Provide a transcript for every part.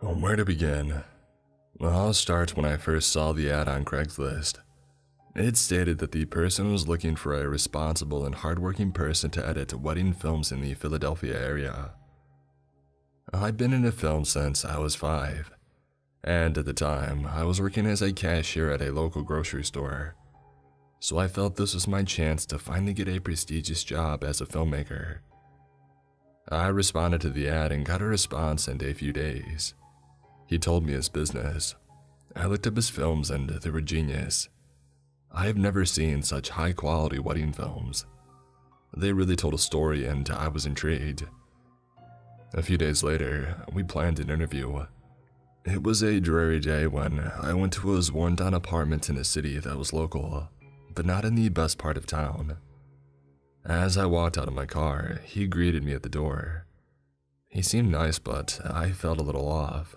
Where to begin? Well, I'll start when I first saw the ad on Craigslist. It stated that the person was looking for a responsible and hardworking person to edit wedding films in the Philadelphia area. I'd been into film since I was five, and at the time, I was working as a cashier at a local grocery store. So I felt this was my chance to finally get a prestigious job as a filmmaker. I responded to the ad and got a response in a few days. He told me his business. I looked up his films and they were genius. I have never seen such high quality wedding films. They really told a story and I was intrigued. A few days later, we planned an interview. It was a dreary day when I went to his worn down apartment in a city that was local, but not in the best part of town. As I walked out of my car, he greeted me at the door. He seemed nice, but I felt a little off.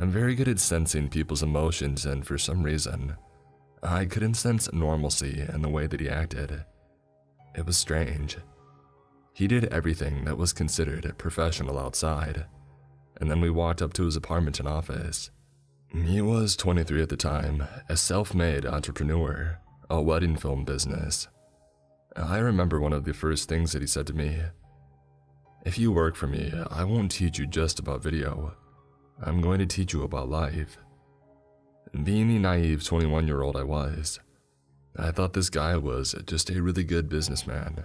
I'm very good at sensing people's emotions, and for some reason, I couldn't sense normalcy in the way that he acted. It was strange. He did everything that was considered professional outside, and then we walked up to his apartment and office. He was 23 at the time, a self made entrepreneur, a wedding film business. I remember one of the first things that he said to me If you work for me, I won't teach you just about video. I'm going to teach you about life. Being the naive 21 year old I was, I thought this guy was just a really good businessman.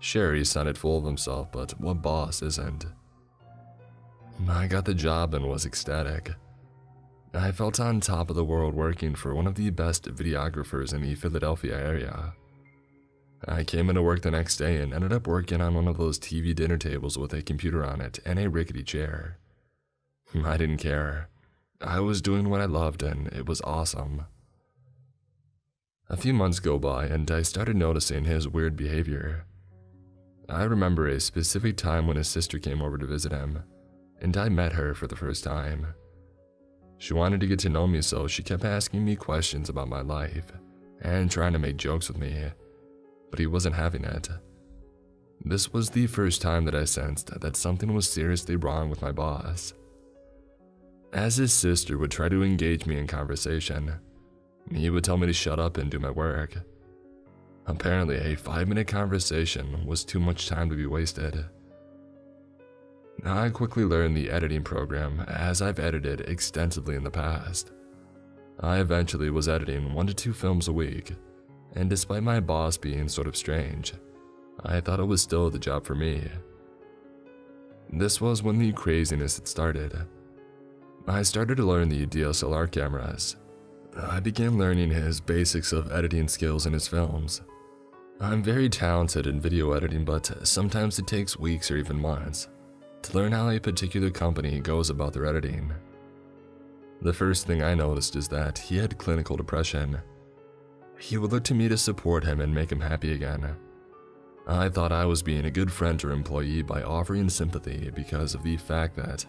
He sounded full of himself, but what boss isn't? I got the job and was ecstatic. I felt on top of the world working for one of the best videographers in the Philadelphia area. I came into work the next day and ended up working on one of those TV dinner tables with a computer on it and a rickety chair. I didn't care. I was doing what I loved and it was awesome. A few months go by and I started noticing his weird behavior. I remember a specific time when his sister came over to visit him, and I met her for the first time. She wanted to get to know me, so she kept asking me questions about my life and trying to make jokes with me, but he wasn't having it. This was the first time that I sensed that something was seriously wrong with my boss. As his sister would try to engage me in conversation, he would tell me to shut up and do my work. Apparently, a five minute conversation was too much time to be wasted. I quickly learned the editing program as I've edited extensively in the past. I eventually was editing one to two films a week, and despite my boss being sort of strange, I thought it was still the job for me. This was when the craziness had started. I started to learn the DSLR cameras. I began learning his basics of editing skills in his films. I'm very talented in video editing, but sometimes it takes weeks or even months to learn how a particular company goes about their editing. The first thing I noticed is that he had clinical depression. He would look to me to support him and make him happy again. I thought I was being a good friend or employee by offering sympathy because of the fact that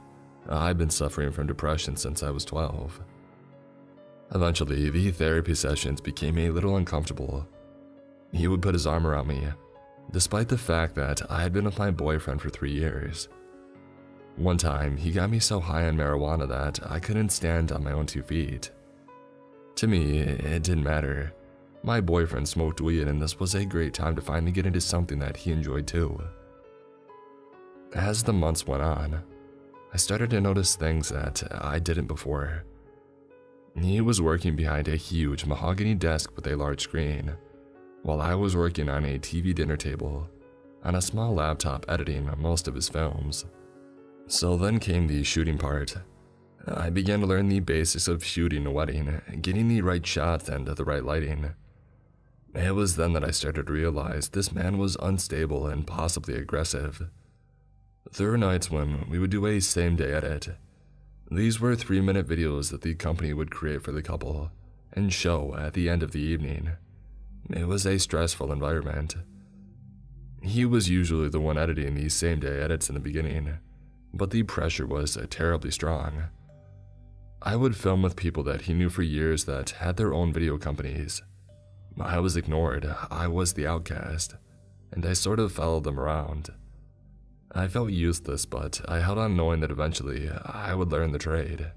Uh, I've been suffering from depression since I was 12. Eventually, the therapy sessions became a little uncomfortable he would put his arm around me, despite the fact that I had been with my boyfriend for three years. One time, he got me so high on marijuana that I couldn't stand on my own two feet. To me, it didn't matter. My boyfriend smoked weed, and this was a great time to finally get into something that he enjoyed too. As the months went on, I started to notice things that I didn't before. He was working behind a huge mahogany desk with a large screen while I was working on a TV dinner table on a small laptop editing most of his films. So then came the shooting part. I began to learn the basics of shooting a wedding, getting the right shots and the right lighting. It was then that I started to realize this man was unstable and possibly aggressive. There were nights when we would do a same day edit. These were three minute videos that the company would create for the couple and show at the end of the evening. It was a stressful environment. He was usually the one editing these same day edits in the beginning, but the pressure was terribly strong. I would film with people that he knew for years that had their own video companies. I was ignored, I was the outcast, and I sort of followed them around. I felt useless, but I held on knowing that eventually I would learn the trade.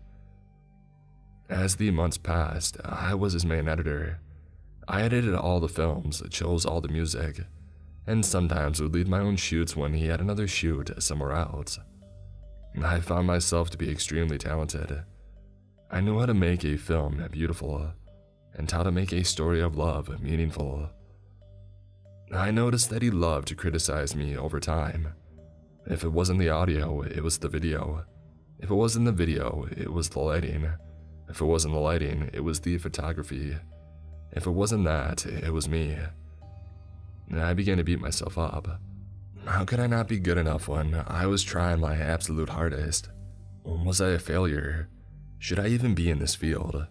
As the months passed, I was his main editor. I edited all the films, chose all the music, and sometimes would lead my own shoots when he had another shoot somewhere else. I found myself to be extremely talented. I knew how to make a film beautiful, and how to make a story of love meaningful. I noticed that he loved to criticize me over time. If it wasn't the audio, it was the video. If it wasn't the video, it was the lighting. If it wasn't the lighting, it was the photography. If it wasn't that, it was me. And I began to beat myself up. How could I not be good enough when I was trying my absolute hardest? Was I a failure? Should I even be in this field?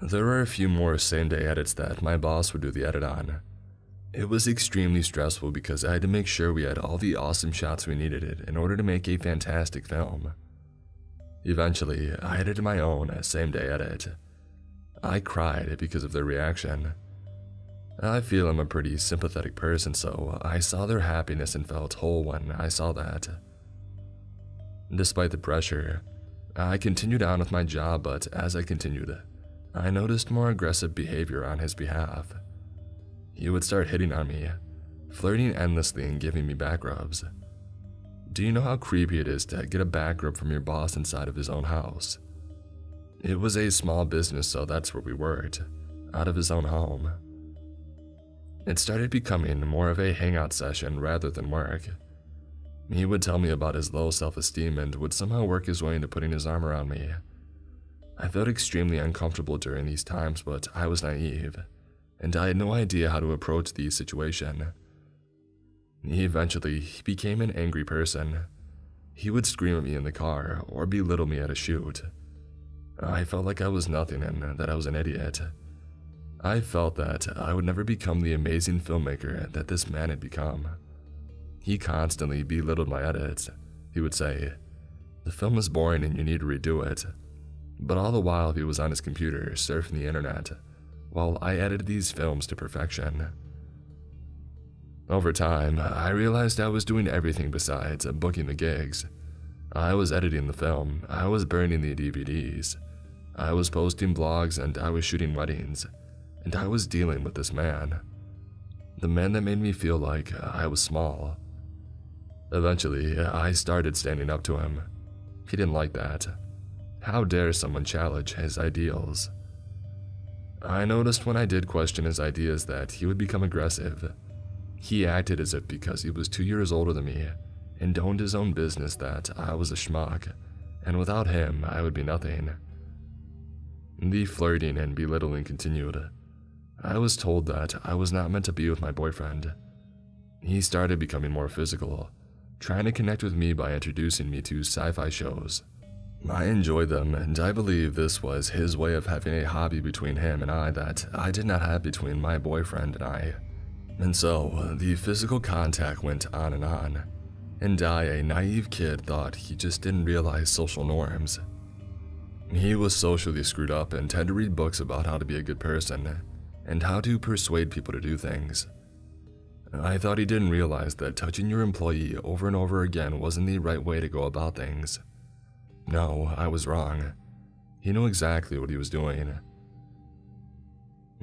There were a few more same day edits that my boss would do the edit on. It was extremely stressful because I had to make sure we had all the awesome shots we needed in order to make a fantastic film. Eventually, I edited my own same day edit. I cried because of their reaction. I feel I'm a pretty sympathetic person, so I saw their happiness and felt whole when I saw that. Despite the pressure, I continued on with my job, but as I continued, I noticed more aggressive behavior on his behalf. He would start hitting on me, flirting endlessly and giving me back rubs. Do you know how creepy it is to get a back rub from your boss inside of his own house? It was a small business, so that's where we worked, out of his own home. It started becoming more of a hangout session rather than work. He would tell me about his low self esteem and would somehow work his way into putting his arm around me. I felt extremely uncomfortable during these times, but I was naive, and I had no idea how to approach the situation. He eventually became an angry person. He would scream at me in the car or belittle me at a shoot. I felt like I was nothing and that I was an idiot. I felt that I would never become the amazing filmmaker that this man had become. He constantly belittled my edits. He would say, The film is boring and you need to redo it. But all the while, he was on his computer surfing the internet, while I edited these films to perfection. Over time, I realized I was doing everything besides booking the gigs. I was editing the film, I was burning the DVDs, I was posting blogs, and I was shooting weddings, and I was dealing with this man. The man that made me feel like I was small. Eventually, I started standing up to him. He didn't like that. How dare someone challenge his ideals? I noticed when I did question his ideas that he would become aggressive he acted as if because he was two years older than me and owned his own business that I was a schmuck, and without him, I would be nothing. The flirting and belittling continued. I was told that I was not meant to be with my boyfriend. He started becoming more physical, trying to connect with me by introducing me to sci fi shows. I enjoyed them, and I believe this was his way of having a hobby between him and I that I did not have between my boyfriend and I. And so, the physical contact went on and on, and I, a naive kid, thought he just didn't realize social norms. He was socially screwed up and had to read books about how to be a good person and how to persuade people to do things. I thought he didn't realize that touching your employee over and over again wasn't the right way to go about things. No, I was wrong. He knew exactly what he was doing.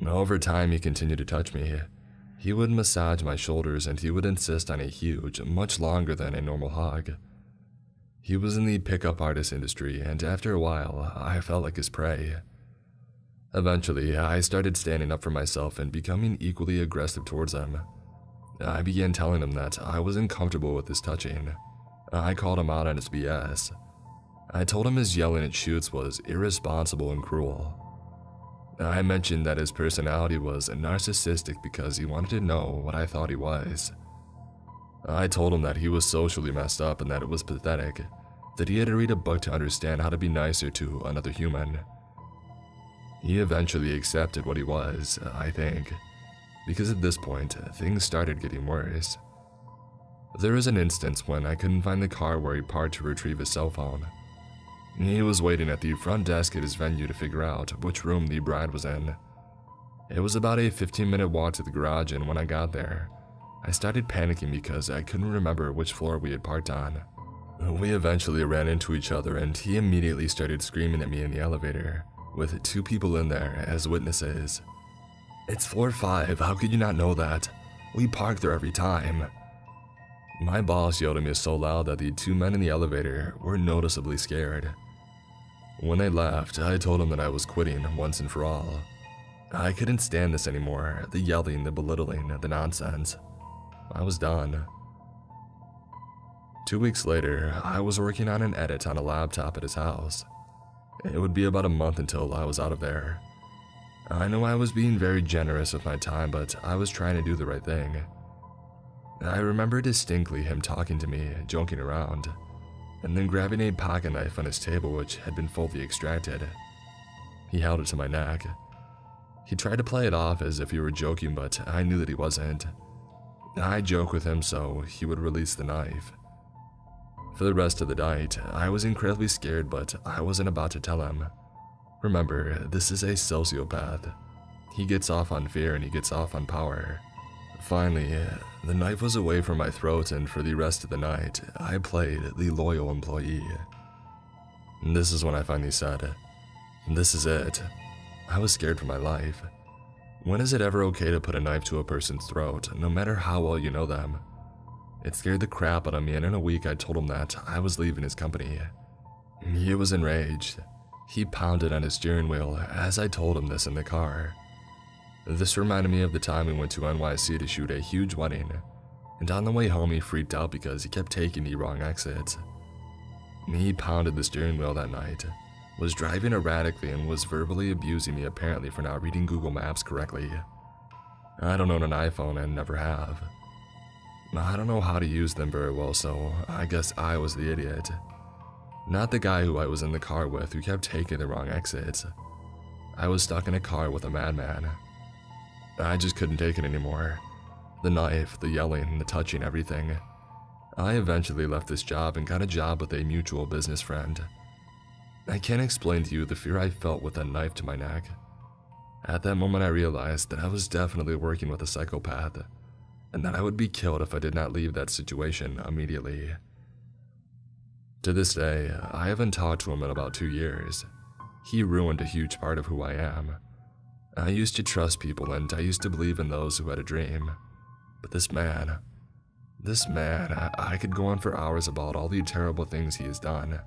Over time, he continued to touch me, he would massage my shoulders and he would insist on a huge, much longer than a normal hug. He was in the pickup artist industry, and after a while, I felt like his prey. Eventually, I started standing up for myself and becoming equally aggressive towards him. I began telling him that I wasn't comfortable with his touching. I called him out on his BS. I told him his yelling at shoots was irresponsible and cruel. I mentioned that his personality was narcissistic because he wanted to know what I thought he was. I told him that he was socially messed up and that it was pathetic, that he had to read a book to understand how to be nicer to another human. He eventually accepted what he was, I think, because at this point, things started getting worse. There was an instance when I couldn't find the car where he parked to retrieve his cell phone. He was waiting at the front desk at his venue to figure out which room the bride was in. It was about a 15 minute walk to the garage, and when I got there, I started panicking because I couldn't remember which floor we had parked on. We eventually ran into each other and he immediately started screaming at me in the elevator, with two people in there as witnesses. It's floor 5, how could you not know that? We park there every time. My boss yelled at me so loud that the two men in the elevator were noticeably scared. When they left, I told them that I was quitting once and for all. I couldn't stand this anymore the yelling, the belittling, the nonsense. I was done. Two weeks later, I was working on an edit on a laptop at his house. It would be about a month until I was out of there. I know I was being very generous with my time, but I was trying to do the right thing. I remember distinctly him talking to me, joking around, and then grabbing a pocket knife on his table which had been fully extracted. He held it to my neck. He tried to play it off as if he were joking, but I knew that he wasn't. I joked with him so he would release the knife. For the rest of the night, I was incredibly scared, but I wasn't about to tell him. Remember, this is a sociopath. He gets off on fear and he gets off on power. Finally, uh, the knife was away from my throat, and for the rest of the night, I played the loyal employee. This is when I finally said, This is it. I was scared for my life. When is it ever okay to put a knife to a person's throat, no matter how well you know them? It scared the crap out of me, and in a week I told him that I was leaving his company. He was enraged. He pounded on his steering wheel as I told him this in the car. This reminded me of the time we went to NYC to shoot a huge wedding, and on the way home he freaked out because he kept taking the wrong exits. Me pounded the steering wheel that night, was driving erratically, and was verbally abusing me apparently for not reading Google Maps correctly. I don't own an iPhone and never have. I don't know how to use them very well, so I guess I was the idiot. Not the guy who I was in the car with who kept taking the wrong exits. I was stuck in a car with a madman. I just couldn't take it anymore. The knife, the yelling, the touching, everything. I eventually left this job and got a job with a mutual business friend. I can't explain to you the fear I felt with that knife to my neck. At that moment, I realized that I was definitely working with a psychopath and that I would be killed if I did not leave that situation immediately. To this day, I haven't talked to him in about two years. He ruined a huge part of who I am. I used to trust people and I used to believe in those who had a dream. But this man, this man, I, I could go on for hours about all the terrible things he has done.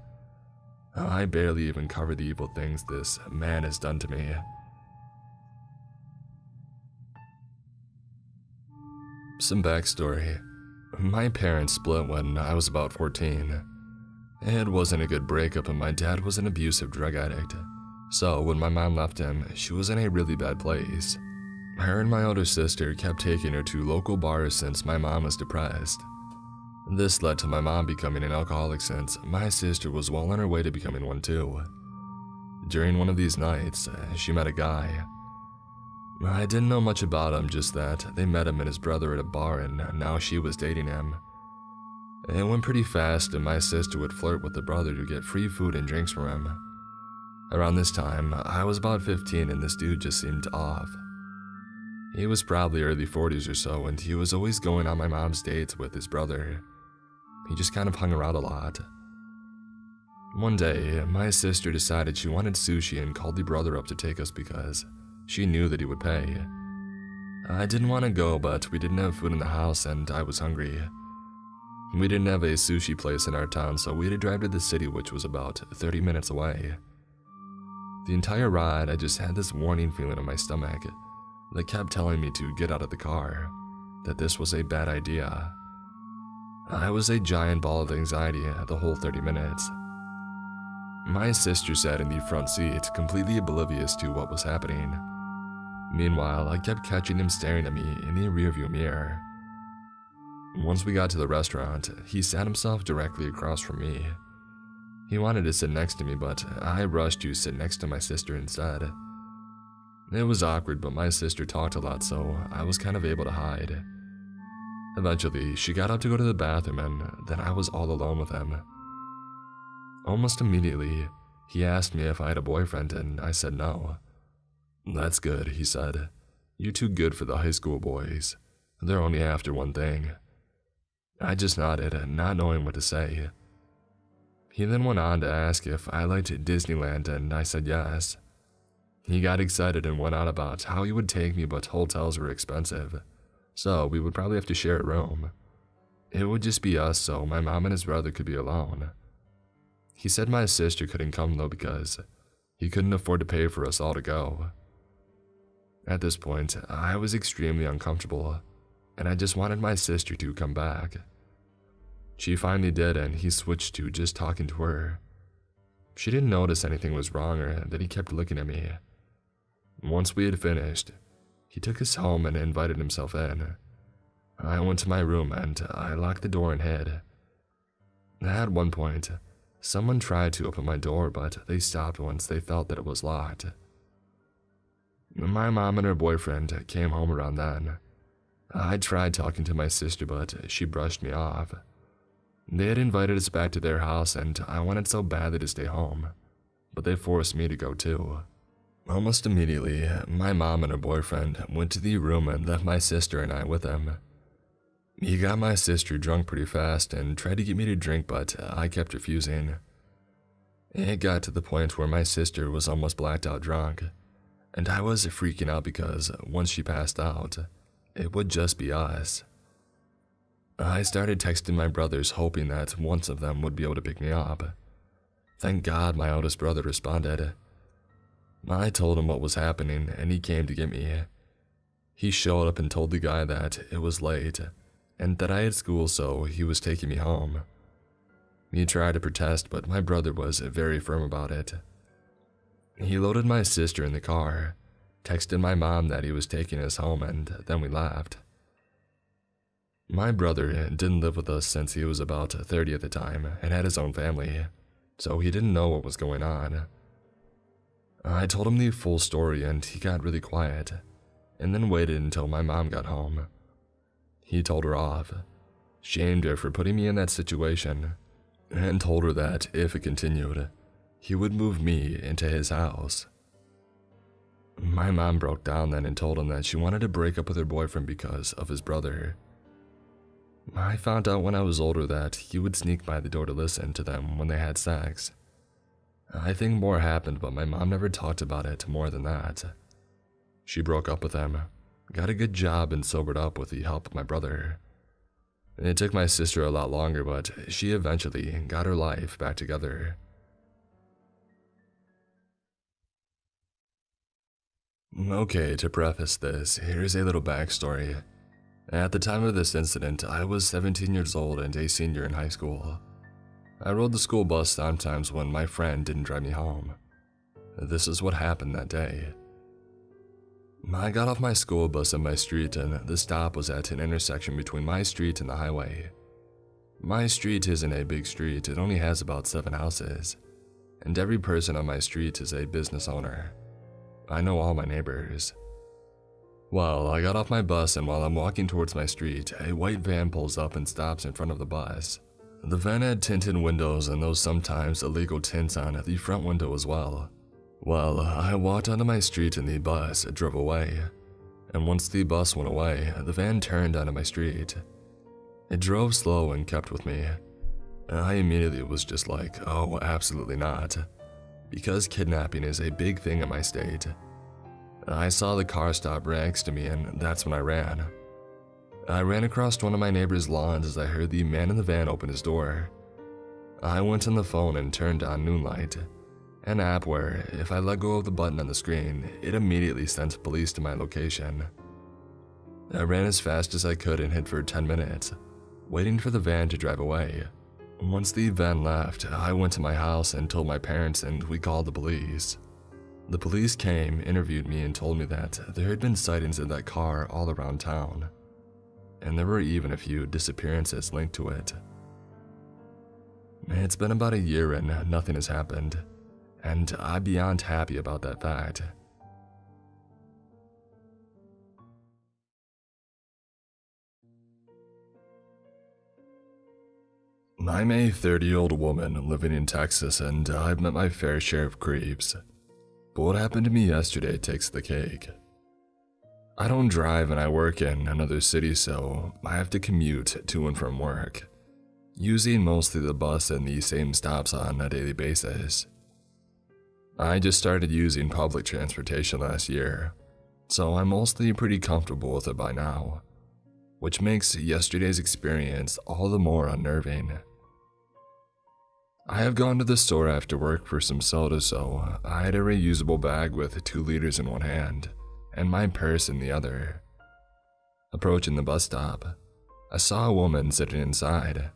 I barely even cover the evil things this man has done to me. Some backstory. My parents split when I was about 14. It wasn't a good breakup, and my dad was an abusive drug addict. So, when my mom left him, she was in a really bad place. Her and my older sister kept taking her to local bars since my mom was depressed. This led to my mom becoming an alcoholic since my sister was well on her way to becoming one too. During one of these nights, she met a guy I didn't know much about him, just that they met him and his brother at a bar and now she was dating him. It went pretty fast and my sister would flirt with the brother to get free food and drinks from him. Around this time, I was about 15 and this dude just seemed off. He was probably early 40s or so and he was always going on my mom's dates with his brother. He just kind of hung around a lot. One day, my sister decided she wanted sushi and called the brother up to take us because she knew that he would pay. I didn't want to go, but we didn't have food in the house and I was hungry. We didn't have a sushi place in our town, so we had to drive to the city, which was about 30 minutes away. The entire ride, I just had this warning feeling in my stomach that kept telling me to get out of the car, that this was a bad idea. I was a giant ball of anxiety the whole 30 minutes. My sister sat in the front seat, completely oblivious to what was happening. Meanwhile, I kept catching him staring at me in the rearview mirror. Once we got to the restaurant, he sat himself directly across from me. He wanted to sit next to me, but I rushed to sit next to my sister instead. It was awkward, but my sister talked a lot, so I was kind of able to hide. Eventually, she got up to go to the bathroom, and then I was all alone with him. Almost immediately, he asked me if I had a boyfriend, and I said no. That's good, he said. You're too good for the high school boys. They're only after one thing. I just nodded, not knowing what to say. He then went on to ask if I liked Disneyland, and I said yes. He got excited and went on about how he would take me, but hotels were expensive, so we would probably have to share a room. It would just be us, so my mom and his brother could be alone. He said my sister couldn't come though because he couldn't afford to pay for us all to go. At this point, I was extremely uncomfortable, and I just wanted my sister to come back. She finally did, and he switched to just talking to her. She didn't notice anything was wrong or that he kept looking at me. Once we had finished, he took us home and invited himself in. I went to my room and I locked the door and hid. At one point, someone tried to open my door, but they stopped once they felt that it was locked. My mom and her boyfriend came home around then. I tried talking to my sister, but she brushed me off. They had invited us back to their house, and I wanted so badly to stay home, but they forced me to go too. Almost immediately, my mom and her boyfriend went to the room and left my sister and I with them. He got my sister drunk pretty fast and tried to get me to drink, but I kept refusing. It got to the point where my sister was almost blacked out drunk, and I was freaking out because once she passed out, it would just be us. I started texting my brothers, hoping that one of them would be able to pick me up. Thank God my eldest brother responded. I told him what was happening, and he came to get me. He showed up and told the guy that it was late, and that I had school, so he was taking me home. He tried to protest, but my brother was very firm about it. He loaded my sister in the car, texted my mom that he was taking us home, and then we left. My brother didn't live with us since he was about 30 at the time and had his own family, so he didn't know what was going on. I told him the full story and he got really quiet, and then waited until my mom got home. He told her off, shamed her for putting me in that situation, and told her that if it continued, he would move me into his house. My mom broke down then and told him that she wanted to break up with her boyfriend because of his brother. I found out when I was older that he would sneak by the door to listen to them when they had sex. I think more happened, but my mom never talked about it more than that. She broke up with him, got a good job, and sobered up with the help of my brother. It took my sister a lot longer, but she eventually got her life back together. Okay, to preface this, here's a little backstory. At the time of this incident, I was 17 years old and a senior in high school. I rode the school bus sometimes when my friend didn't drive me home. This is what happened that day. I got off my school bus at my street and the stop was at an intersection between my street and the highway. My street isn't a big street, it only has about seven houses, and every person on my street is a business owner. I know all my neighbors. Well, I got off my bus and while I'm walking towards my street, a white van pulls up and stops in front of the bus. The van had tinted windows and those sometimes illegal tints on the front window as well. Well, I walked onto my street and the bus drove away. And once the bus went away, the van turned onto my street. It drove slow and kept with me. I immediately was just like, oh, absolutely not. Because kidnapping is a big thing in my state. I saw the car stop right next to me, and that's when I ran. I ran across one of my neighbor's lawns as I heard the man in the van open his door. I went on the phone and turned on Noonlight, an app where, if I let go of the button on the screen, it immediately sends police to my location. I ran as fast as I could and hid for 10 minutes, waiting for the van to drive away. Once the van left, I went to my house and told my parents, and we called the police. The police came, interviewed me, and told me that there had been sightings of that car all around town, and there were even a few disappearances linked to it. It's been about a year and nothing has happened, and I'm beyond happy about that fact. I'm a 30 year old woman living in Texas, and I've met my fair share of creeps. But what happened to me yesterday takes the cake. I don't drive and I work in another city, so I have to commute to and from work, using mostly the bus and the same stops on a daily basis. I just started using public transportation last year, so I'm mostly pretty comfortable with it by now, which makes yesterday's experience all the more unnerving. I have gone to the store after work for some soda, so I had a reusable bag with two liters in one hand and my purse in the other. Approaching the bus stop, I saw a woman sitting inside.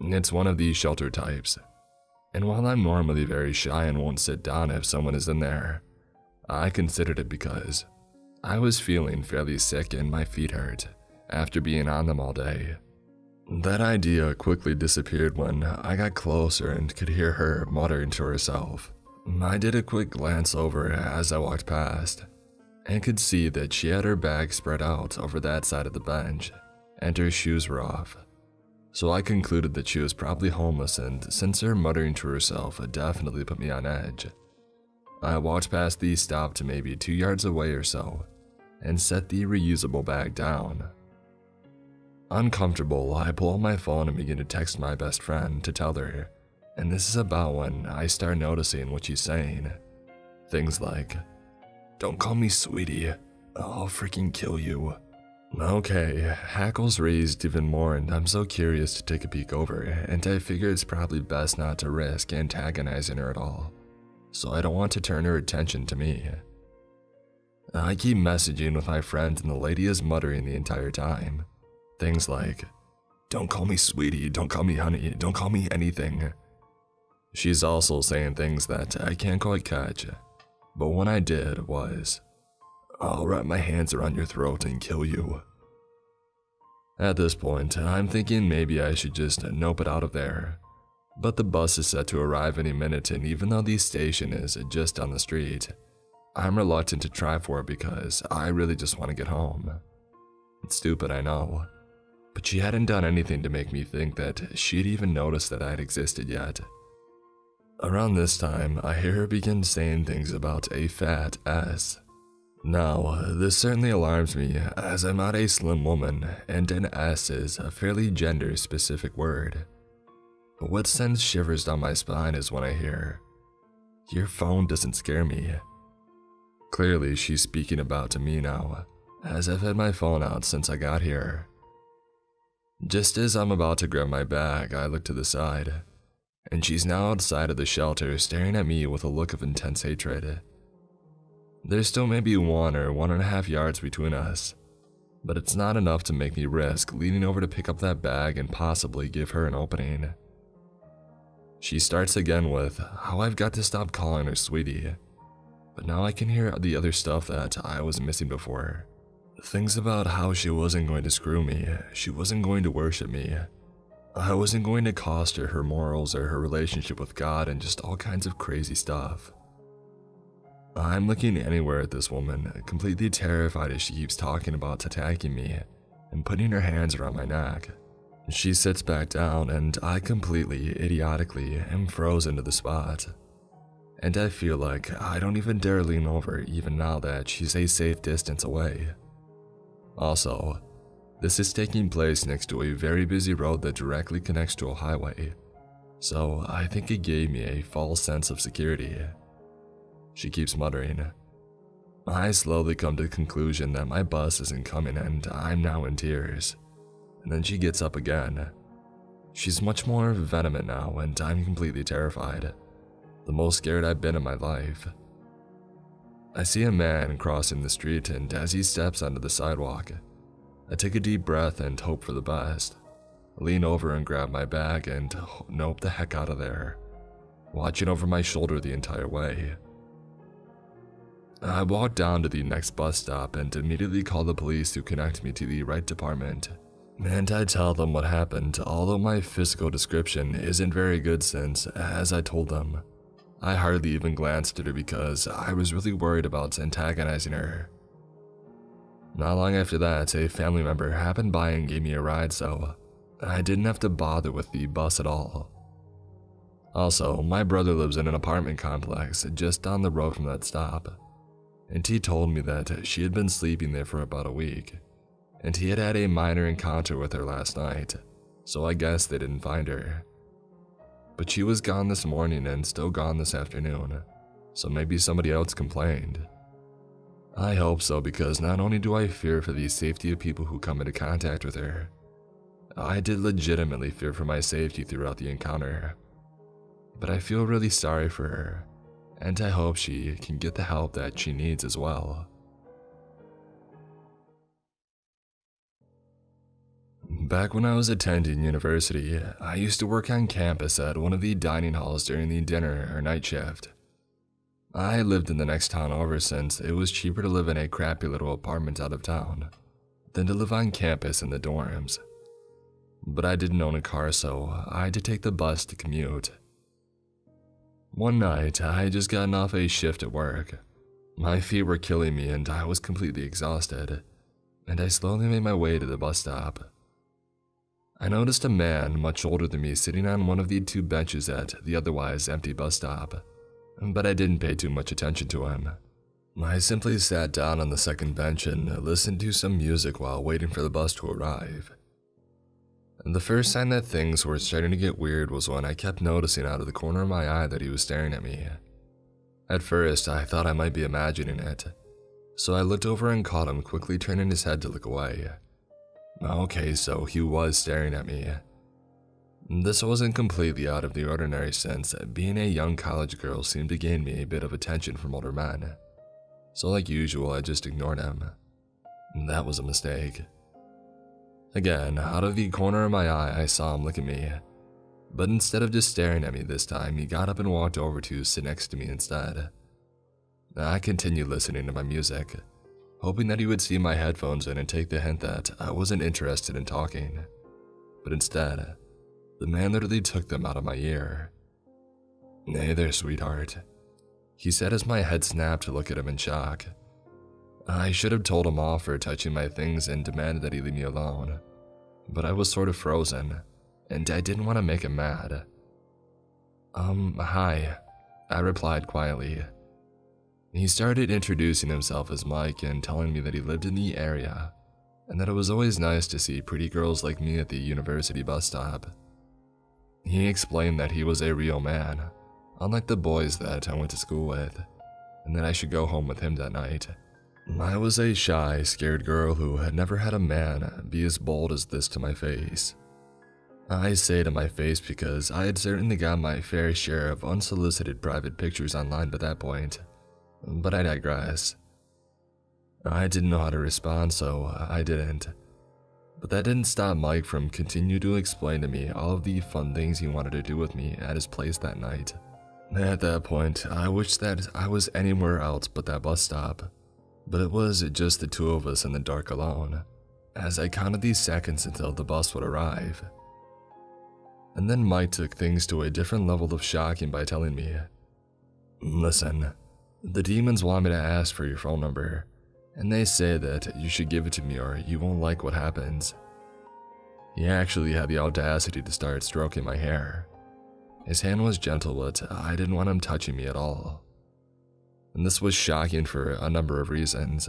It's one of these shelter types, and while I'm normally very shy and won't sit down if someone is in there, I considered it because I was feeling fairly sick and my feet hurt after being on them all day. That idea quickly disappeared when I got closer and could hear her muttering to herself. I did a quick glance over as I walked past and could see that she had her bag spread out over that side of the bench and her shoes were off. So I concluded that she was probably homeless and since her muttering to herself it definitely put me on edge. I walked past the stop to maybe two yards away or so and set the reusable bag down. Uncomfortable, I pull out my phone and begin to text my best friend to tell her, and this is about when I start noticing what she's saying. Things like, Don't call me sweetie, I'll freaking kill you. Okay, hackles raised even more, and I'm so curious to take a peek over, and I figure it's probably best not to risk antagonizing her at all, so I don't want to turn her attention to me. I keep messaging with my friend and the lady is muttering the entire time. Things like, don't call me sweetie, don't call me honey, don't call me anything. She's also saying things that I can't quite catch, but what I did was, I'll wrap my hands around your throat and kill you. At this point, I'm thinking maybe I should just nope it out of there. But the bus is set to arrive any minute, and even though the station is just down the street, I'm reluctant to try for it because I really just want to get home. It's stupid, I know, but she hadn't done anything to make me think that she'd even noticed that I'd existed yet. Around this time, I hear her begin saying things about a fat ass. Now, this certainly alarms me, as I'm not a slim woman, and an ass is a fairly gender specific word. But what sends shivers down my spine is when I hear, Your phone doesn't scare me. Clearly, she's speaking about to me now, as I've had my phone out since I got here. Just as I'm about to grab my bag, I look to the side, and she's now outside of the shelter staring at me with a look of intense hatred. There's still maybe one or one and a half yards between us, but it's not enough to make me risk leaning over to pick up that bag and possibly give her an opening. She starts again with how I've got to stop calling her sweetie, but now I can hear the other stuff that I was missing before. Things about how she wasn't going to screw me, she wasn't going to worship me. I wasn't going to cost her her morals or her relationship with God and just all kinds of crazy stuff. I'm looking anywhere at this woman, completely terrified as she keeps talking about attacking me and putting her hands around my neck. She sits back down and I completely, idiotically, am frozen to the spot. And I feel like I don't even dare lean over even now that she's a safe distance away. Also, this is taking place next to a very busy road that directly connects to a highway, so I think it gave me a false sense of security. She keeps muttering. I slowly come to the conclusion that my bus isn't coming and I'm now in tears. And then she gets up again. She's much more vehement now and I'm completely terrified. The most scared I've been in my life. I see a man crossing the street, and as he steps onto the sidewalk, I take a deep breath and hope for the best. Lean over and grab my bag and oh, nope the heck out of there, watching over my shoulder the entire way. I walk down to the next bus stop and immediately call the police to connect me to the right department. And I tell them what happened, although my physical description isn't very good since, as I told them, I hardly even glanced at her because I was really worried about antagonizing her. Not long after that, a family member happened by and gave me a ride, so I didn't have to bother with the bus at all. Also, my brother lives in an apartment complex just down the road from that stop, and he told me that she had been sleeping there for about a week, and he had had a minor encounter with her last night, so I guess they didn't find her. But she was gone this morning and still gone this afternoon, so maybe somebody else complained. I hope so because not only do I fear for the safety of people who come into contact with her, I did legitimately fear for my safety throughout the encounter. But I feel really sorry for her, and I hope she can get the help that she needs as well. Back when I was attending university, I used to work on campus at one of the dining halls during the dinner or night shift. I lived in the next town over since it was cheaper to live in a crappy little apartment out of town than to live on campus in the dorms. But I didn't own a car, so I had to take the bus to commute. One night, I had just gotten off a shift at work. My feet were killing me and I was completely exhausted, and I slowly made my way to the bus stop. I noticed a man much older than me sitting on one of the two benches at the otherwise empty bus stop but I didn't pay too much attention to him. I simply sat down on the second bench and listened to some music while waiting for the bus to arrive. The first sign that things were starting to get weird was when I kept noticing out of the corner of my eye that he was staring at me. At first, I thought I might be imagining it, so I looked over and caught him quickly turning his head to look away. Okay, so he was staring at me, this wasn't completely out of the ordinary since being a young college girl seemed to gain me a bit of attention from older men. So like usual, I just ignored him. That was a mistake. Again, out of the corner of my eye, I saw him look at me. But instead of just staring at me this time, he got up and walked over to sit next to me instead. I continued listening to my music, hoping that he would see my headphones in and take the hint that I wasn't interested in talking. But instead, the man literally took them out of my ear. Hey there, sweetheart. He said as my head snapped to look at him in shock. I should have told him off for touching my things and demanded that he leave me alone. But I was sort of frozen, and I didn't want to make him mad. Um, hi, I replied quietly. He started introducing himself as Mike and telling me that he lived in the area, and that it was always nice to see pretty girls like me at the university bus stop. He explained that he was a real man, unlike the boys that I went to school with, and that I should go home with him that night. I was a shy, scared girl who had never had a man be as bold as this to my face. I say to my face because I had certainly got my fair share of unsolicited private pictures online by that point. But I digress. I didn't know how to respond, so I didn't. But that didn't stop Mike from continuing to explain to me all of the fun things he wanted to do with me at his place that night. At that point, I wished that I was anywhere else but that bus stop. But it was just the two of us in the dark alone, as I counted these seconds until the bus would arrive. And then Mike took things to a different level of shocking by telling me, Listen, the demons want me to ask for your phone number and they say that you should give it to me or you won't like what happens. He actually had the audacity to start stroking my hair. His hand was gentle, but I didn't want him touching me at all. And this was shocking for a number of reasons.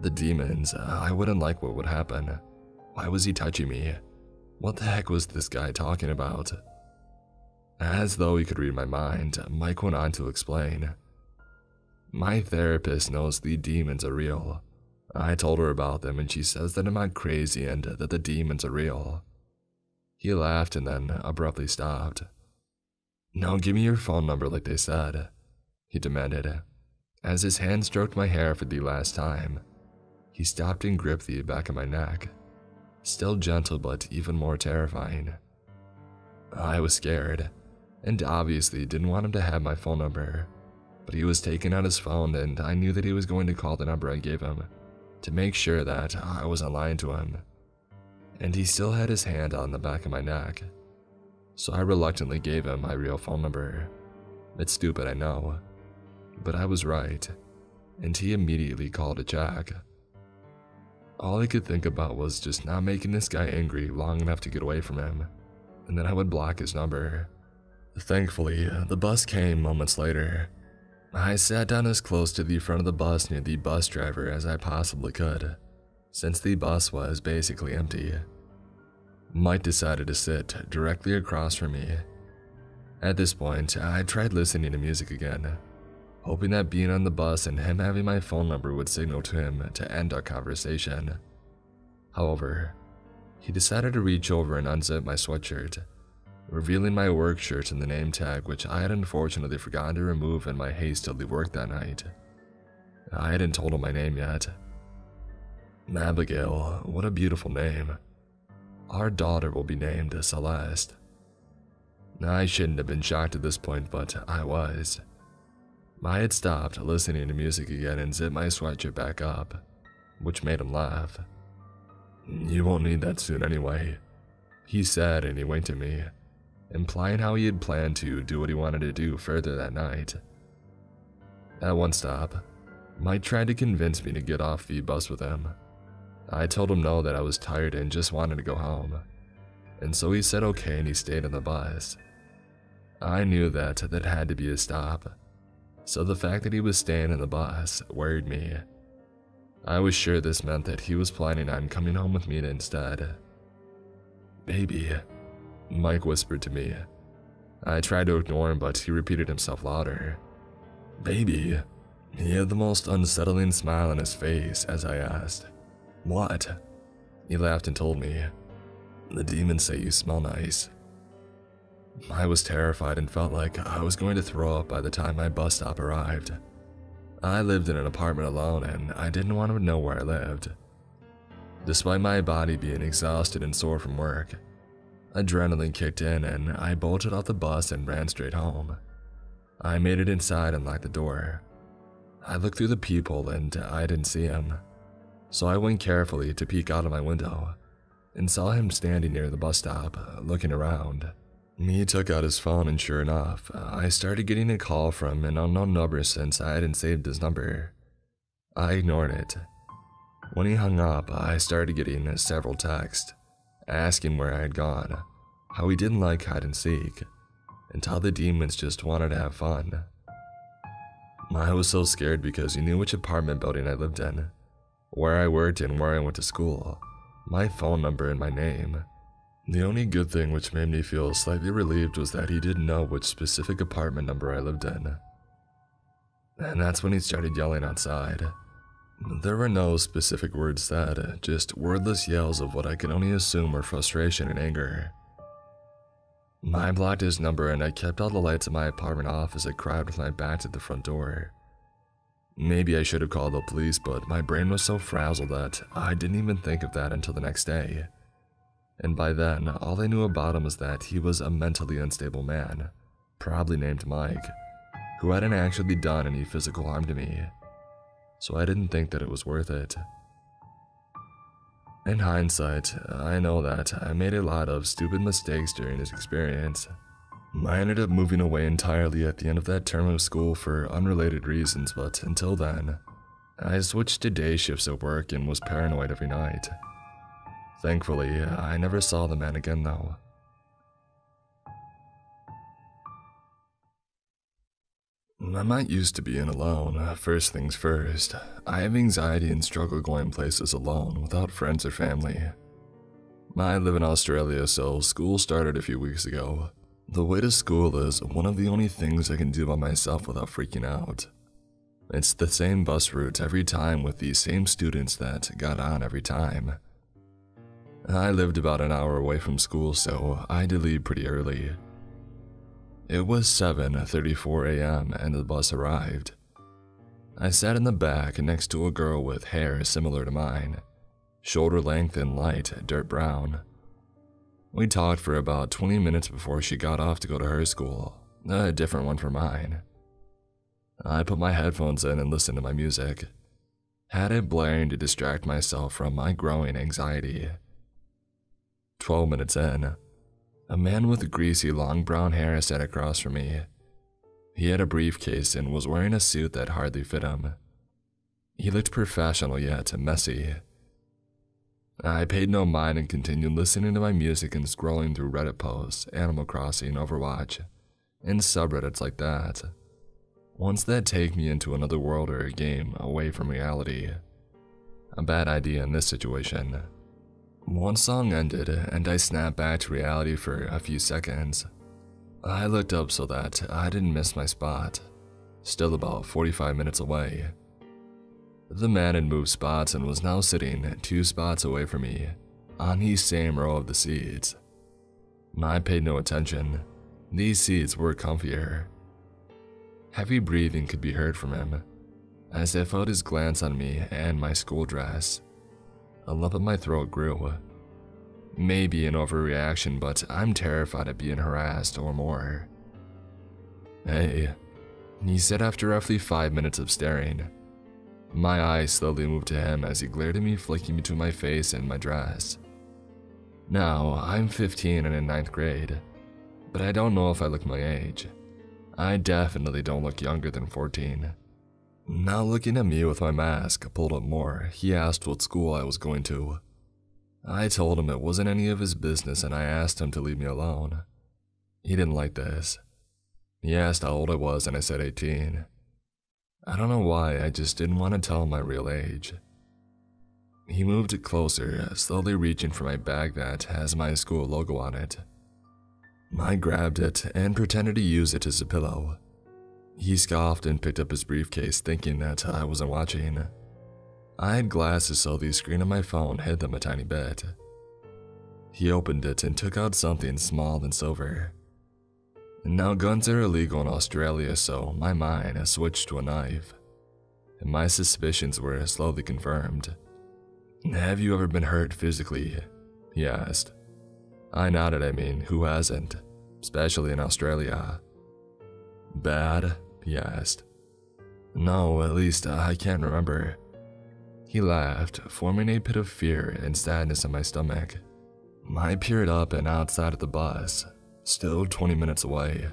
The demons, I wouldn't like what would happen. Why was he touching me? What the heck was this guy talking about? As though he could read my mind, Mike went on to explain. My therapist knows the demons are real. I told her about them and she says that I'm not crazy and that the demons are real. He laughed and then abruptly stopped. Now give me your phone number like they said, he demanded. As his hand stroked my hair for the last time, he stopped and gripped the back of my neck, still gentle but even more terrifying. I was scared, and obviously didn't want him to have my phone number but he was taking out his phone and I knew that he was going to call the number I gave him to make sure that I wasn't lying to him. And he still had his hand on the back of my neck. So I reluctantly gave him my real phone number. It's stupid, I know. But I was right, and he immediately called a check. All I could think about was just not making this guy angry long enough to get away from him, and then I would block his number. Thankfully, the bus came moments later, I sat down as close to the front of the bus near the bus driver as I possibly could, since the bus was basically empty. Mike decided to sit directly across from me. At this point, I tried listening to music again, hoping that being on the bus and him having my phone number would signal to him to end our conversation. However, he decided to reach over and unzip my sweatshirt, revealing my work shirt and the name tag, which I had unfortunately forgotten to remove in my haste to leave work that night. I hadn't told him my name yet. Abigail, what a beautiful name. Our daughter will be named Celeste. I shouldn't have been shocked at this point, but I was. I had stopped listening to music again and zipped my sweatshirt back up, which made him laugh. You won't need that soon anyway, he said and he winked at me, implying how he had planned to do what he wanted to do further that night. At one stop, Mike tried to convince me to get off the bus with him. I told him no, that I was tired and just wanted to go home. And so he said okay and he stayed on the bus. I knew that that had to be a stop, so the fact that he was staying in the bus worried me. I was sure this meant that he was planning on coming home with me instead. Baby, Mike whispered to me. I tried to ignore him, but he repeated himself louder. Baby. He had the most unsettling smile on his face as I asked, What? He laughed and told me, The demons say you smell nice. I was terrified and felt like I was going to throw up by the time my bus stop arrived. I lived in an apartment alone and I didn't want to know where I lived. Despite my body being exhausted and sore from work, adrenaline kicked in and I bolted off the bus and ran straight home. I made it inside and locked the door. I looked through the peephole and I didn't see him, so I went carefully to peek out of my window and saw him standing near the bus stop, looking around. He took out his phone, and sure enough, I started getting a call from an unknown number since I hadn't saved his number. I ignored it. When he hung up, I started getting several texts asking where I had gone, how he didn't like hide and seek, and how the demons just wanted to have fun. I was so scared because he knew which apartment building I lived in, where I worked, and where I went to school, my phone number, and my name. The only good thing which made me feel slightly relieved was that he didn't know which specific apartment number I lived in. And that's when he started yelling outside. There were no specific words said, just wordless yells of what I can only assume were frustration and anger. I blocked his number and I kept all the lights in my apartment off as I cried with my back to the front door. Maybe I should have called the police, but my brain was so frazzled that I didn't even think of that until the next day and by then, all I knew about him was that he was a mentally unstable man, probably named Mike, who hadn't actually done any physical harm to me, so I didn't think that it was worth it. In hindsight, I know that I made a lot of stupid mistakes during this experience. I ended up moving away entirely at the end of that term of school for unrelated reasons, but until then, I switched to day shifts at work and was paranoid every night. Thankfully, I never saw the man again, though. I'm not used to being alone, uh, first things first. I have anxiety and struggle going places alone without friends or family. I live in Australia, so school started a few weeks ago. The way to school is one of the only things I can do by myself without freaking out. It's the same bus route every time with the same students that got on every time. I lived about an hour away from school, so I did leave pretty early. It was 7.34 a.m. and the bus arrived. I sat in the back next to a girl with hair similar to mine, shoulder length and light dirt brown. We talked for about 20 minutes before she got off to go to her school, a different one from mine. I put my headphones in and listened to my music, had it blaring to distract myself from my growing anxiety. Twelve minutes in, a man with greasy long brown hair sat across from me. He had a briefcase and was wearing a suit that hardly fit him. He looked professional yet messy. I paid no mind and continued listening to my music and scrolling through Reddit posts, Animal Crossing, Overwatch, and subreddits like that. Ones that take me into another world or a game away from reality. A bad idea in this situation. One song ended, and I snapped back to reality for a few seconds. I looked up so that I didn't miss my spot, still about 45 minutes away. The man had moved spots and was now sitting two spots away from me, on the same row of the seats. I paid no attention. These seats were comfier. Heavy breathing could be heard from him, as I felt his glance on me and my school dress. A lump in my throat grew. Maybe an overreaction, but I'm terrified of being harassed or more. Hey, he said after roughly five minutes of staring. My eyes slowly moved to him as he glared at me, flicking between my face and my dress. Now, I'm 15 and in ninth grade, but I don't know if I look my age. I definitely don't look younger than 14. Now looking at me with my mask pulled up more, he asked what school I was going to. I told him it wasn't any of his business and I asked him to leave me alone. He didn't like this. He asked how old I was and I said 18. I don't know why, I just didn't want to tell him my real age. He moved closer, slowly reaching for my bag that has my school logo on it. I grabbed it and pretended to use it as a pillow. He scoffed and picked up his briefcase, thinking that I wasn't watching. I had glasses, so the screen on my phone hid them a tiny bit. He opened it and took out something small and silver. Now, guns are illegal in Australia, so my mind switched to a knife. And my suspicions were slowly confirmed. Have you ever been hurt physically? He asked. I nodded, I mean, who hasn't? Especially in Australia. Bad? He asked. No, at least uh, I can't remember. He laughed, forming a pit of fear and sadness in my stomach. I peered up and outside of the bus, still 20 minutes away.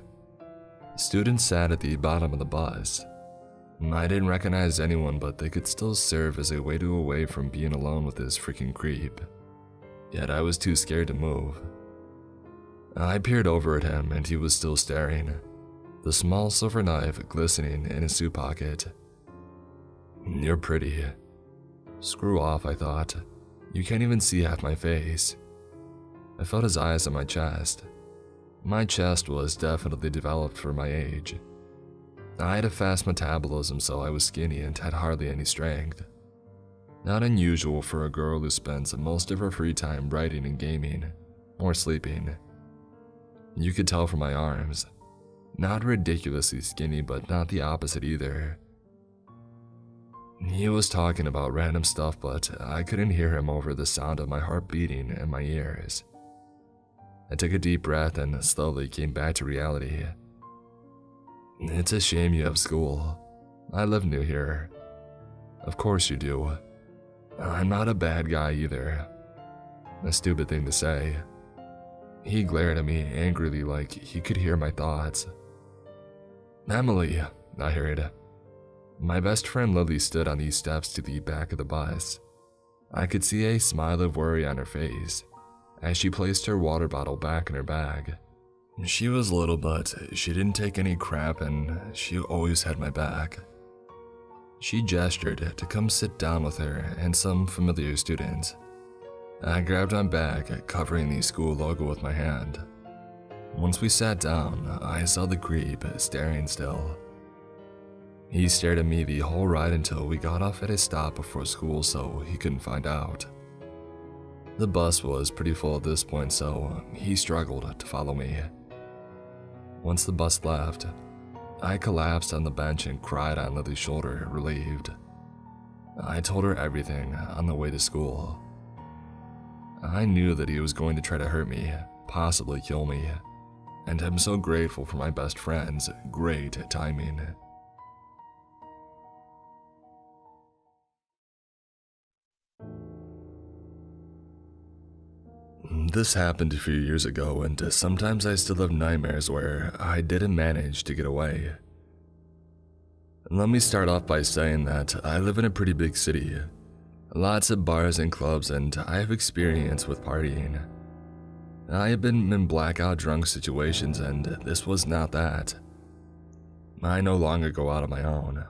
Students sat at the bottom of the bus, I didn't recognize anyone, but they could still serve as a way to away from being alone with this freaking creep. Yet I was too scared to move. I peered over at him and he was still staring, the small silver knife glistening in his suit pocket. You're pretty. Screw off, I thought. You can't even see half my face. I felt his eyes on my chest. My chest was definitely developed for my age. I had a fast metabolism, so I was skinny and had hardly any strength. Not unusual for a girl who spends most of her free time writing and gaming, or sleeping. You could tell from my arms. Not ridiculously skinny, but not the opposite either. He was talking about random stuff, but I couldn't hear him over the sound of my heart beating in my ears. I took a deep breath and slowly came back to reality. It's a shame you have school. I live near here. Of course you do. I'm not a bad guy either. A stupid thing to say. He glared at me angrily like he could hear my thoughts. Emily, I heard. My best friend Lily stood on these steps to the back of the bus. I could see a smile of worry on her face as she placed her water bottle back in her bag. She was little, but she didn't take any crap and she always had my back. She gestured to come sit down with her and some familiar students. I grabbed my bag, covering the school logo with my hand. Once we sat down, I saw the creep staring still. He stared at me the whole ride until we got off at a stop before school so he couldn't find out. The bus was pretty full at this point, so he struggled to follow me. Once the bus left, I collapsed on the bench and cried on Lily's shoulder, relieved. I told her everything on the way to school. I knew that he was going to try to hurt me, possibly kill me, and I'm so grateful for my best friend's great timing. This happened a few years ago, and sometimes I still have nightmares where I didn't manage to get away. Let me start off by saying that I live in a pretty big city. Lots of bars and clubs, and I have experience with partying. I have been in blackout drunk situations, and this was not that. I no longer go out on my own.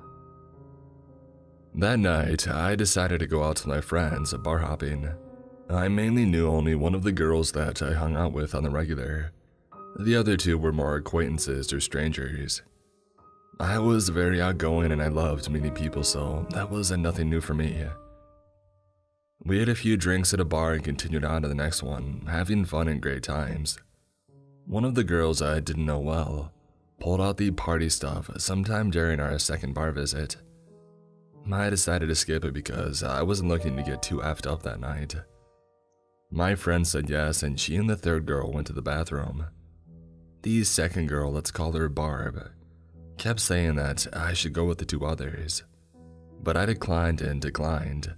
That night, I decided to go out with my friends bar hopping. I mainly knew only one of the girls that I hung out with on the regular. The other two were more acquaintances or strangers. I was very outgoing and I loved meeting people, so that was nothing new for me. We had a few drinks at a bar and continued on to the next one, having fun and great times. One of the girls I didn't know well pulled out the party stuff sometime during our second bar visit. I decided to skip it because I wasn't looking to get too effed up that night. My friend said yes, and she and the third girl went to the bathroom. The second girl, let's call her Barb, kept saying that I should go with the two others, but I declined and declined.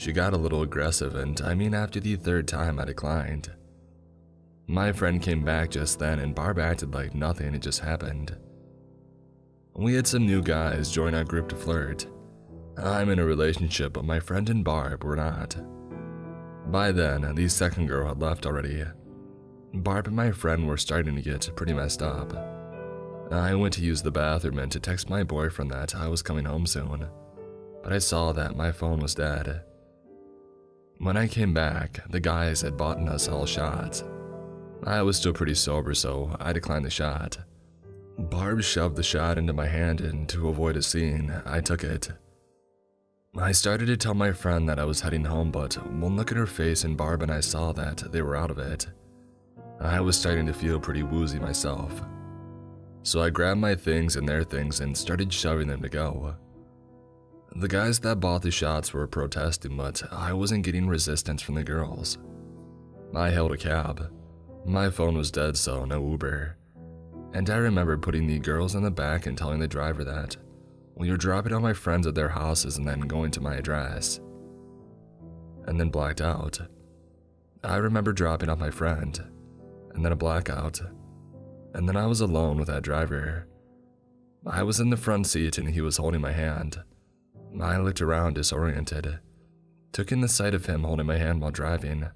She got a little aggressive, and I mean, after the third time, I declined. My friend came back just then, and Barb acted like nothing had just happened. We had some new guys join our group to flirt. I'm in a relationship, but my friend and Barb were not. By then, the second girl had left already. Barb and my friend were starting to get pretty messed up. I went to use the bathroom and to text my boyfriend that I was coming home soon, but I saw that my phone was dead. When I came back, the guys had bought us all shots. I was still pretty sober, so I declined the shot. Barb shoved the shot into my hand, and to avoid a scene, I took it. I started to tell my friend that I was heading home, but one look at her face and Barb and I saw that they were out of it. I was starting to feel pretty woozy myself. So I grabbed my things and their things and started shoving them to go. The guys that bought the shots were protesting, but I wasn't getting resistance from the girls. I hailed a cab. My phone was dead, so no Uber. And I remember putting the girls in the back and telling the driver that we were dropping off my friends at their houses and then going to my address. And then blacked out. I remember dropping off my friend, and then a blackout, and then I was alone with that driver. I was in the front seat and he was holding my hand. I looked around disoriented, took in the sight of him holding my hand while driving.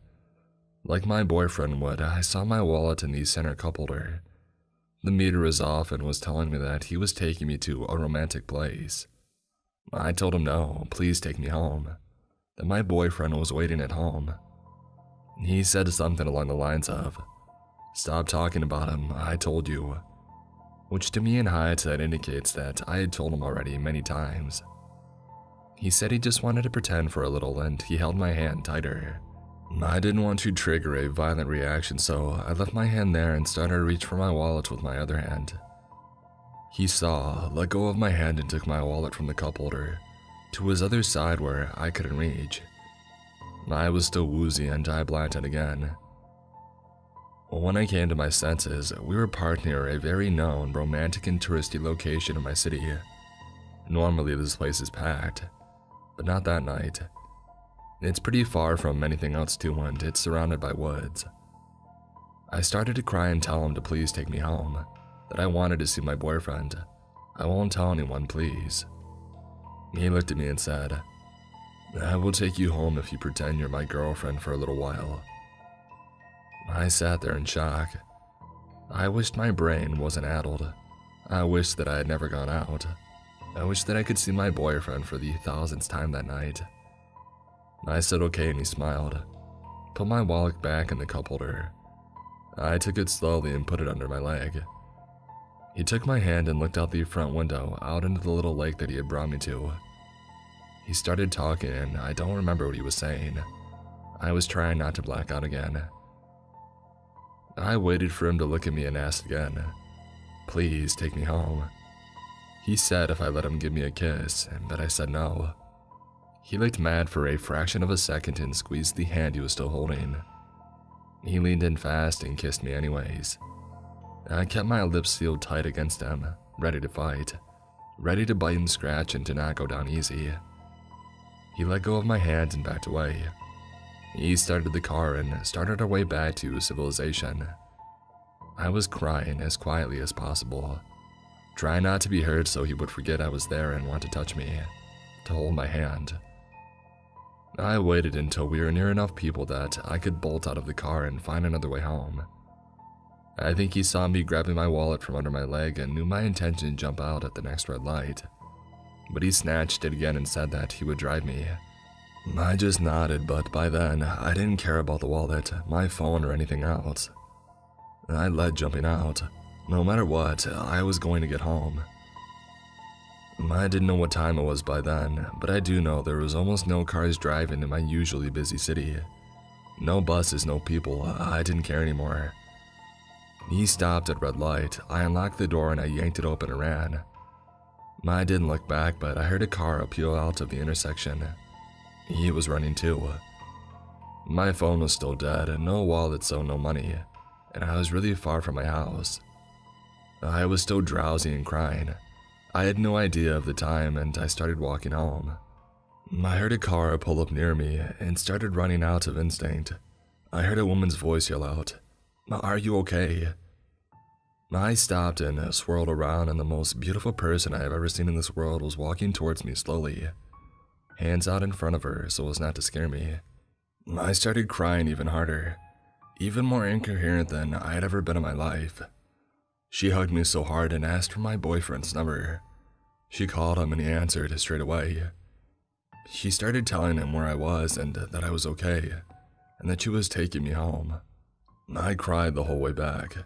Like my boyfriend would, I saw my wallet in the center cup holder. The meter was off and was telling me that he was taking me to a romantic place. I told him no, please take me home, that my boyfriend was waiting at home. He said something along the lines of, Stop talking about him, I told you. Which to me in hindsight indicates that I had told him already many times. He said he just wanted to pretend for a little and he held my hand tighter. I didn't want to trigger a violent reaction, so I left my hand there and started to reach for my wallet with my other hand. He saw, let go of my hand, and took my wallet from the cup holder to his other side where I couldn't reach. I was still woozy and I blanked out again. When I came to my senses, we were parked near a very known romantic and touristy location in my city. Normally, this place is packed, but not that night. It's pretty far from anything else and it's surrounded by woods. I started to cry and tell him to please take me home, that I wanted to see my boyfriend. I won't tell anyone, please. He looked at me and said, I will take you home if you pretend you're my girlfriend for a little while. I sat there in shock. I wished my brain wasn't addled. I wished that I had never gone out. I wished that I could see my boyfriend for the thousandth time that night. I said okay and he smiled. Put my wallet back in the cup holder. I took it slowly and put it under my leg. He took my hand and looked out the front window out into the little lake that he had brought me to. He started talking and I don't remember what he was saying. I was trying not to black out again. I waited for him to look at me and asked again, Please take me home. He said if I let him give me a kiss, but I said no. He looked mad for a fraction of a second and squeezed the hand he was still holding. He leaned in fast and kissed me anyways. I kept my lips sealed tight against him, ready to fight, ready to bite and scratch and to not go down easy. He let go of my hand and backed away, he started the car and started our way back to civilization. I was crying as quietly as possible, trying not to be heard so he would forget I was there and want to touch me, to hold my hand. I waited until we were near enough people that I could bolt out of the car and find another way home. I think he saw me grabbing my wallet from under my leg and knew my intention to jump out at the next red light. But he snatched it again and said that he would drive me. I just nodded, but by then, I didn't care about the wallet, my phone, or anything else. I led jumping out. No matter what, I was going to get home. I didn't know what time it was by then, but I do know there was almost no cars driving in my usually busy city. No buses, no people, I didn't care anymore. He stopped at red light, I unlocked the door and I yanked it open and ran. I didn't look back, but I heard a car appeal out of the intersection. He was running too. My phone was still dead, no wallet, so no money, and I was really far from my house. I was still drowsy and crying. I had no idea of the time and I started walking home. I heard a car pull up near me and started running out of instinct. I heard a woman's voice yell out, Are you okay? I stopped and swirled around, and the most beautiful person I have ever seen in this world was walking towards me slowly, hands out in front of her so as not to scare me. I started crying even harder, even more incoherent than I had ever been in my life. She hugged me so hard and asked for my boyfriend's number. She called him and he answered straight away. She started telling him where I was and that I was okay, and that she was taking me home. I cried the whole way back,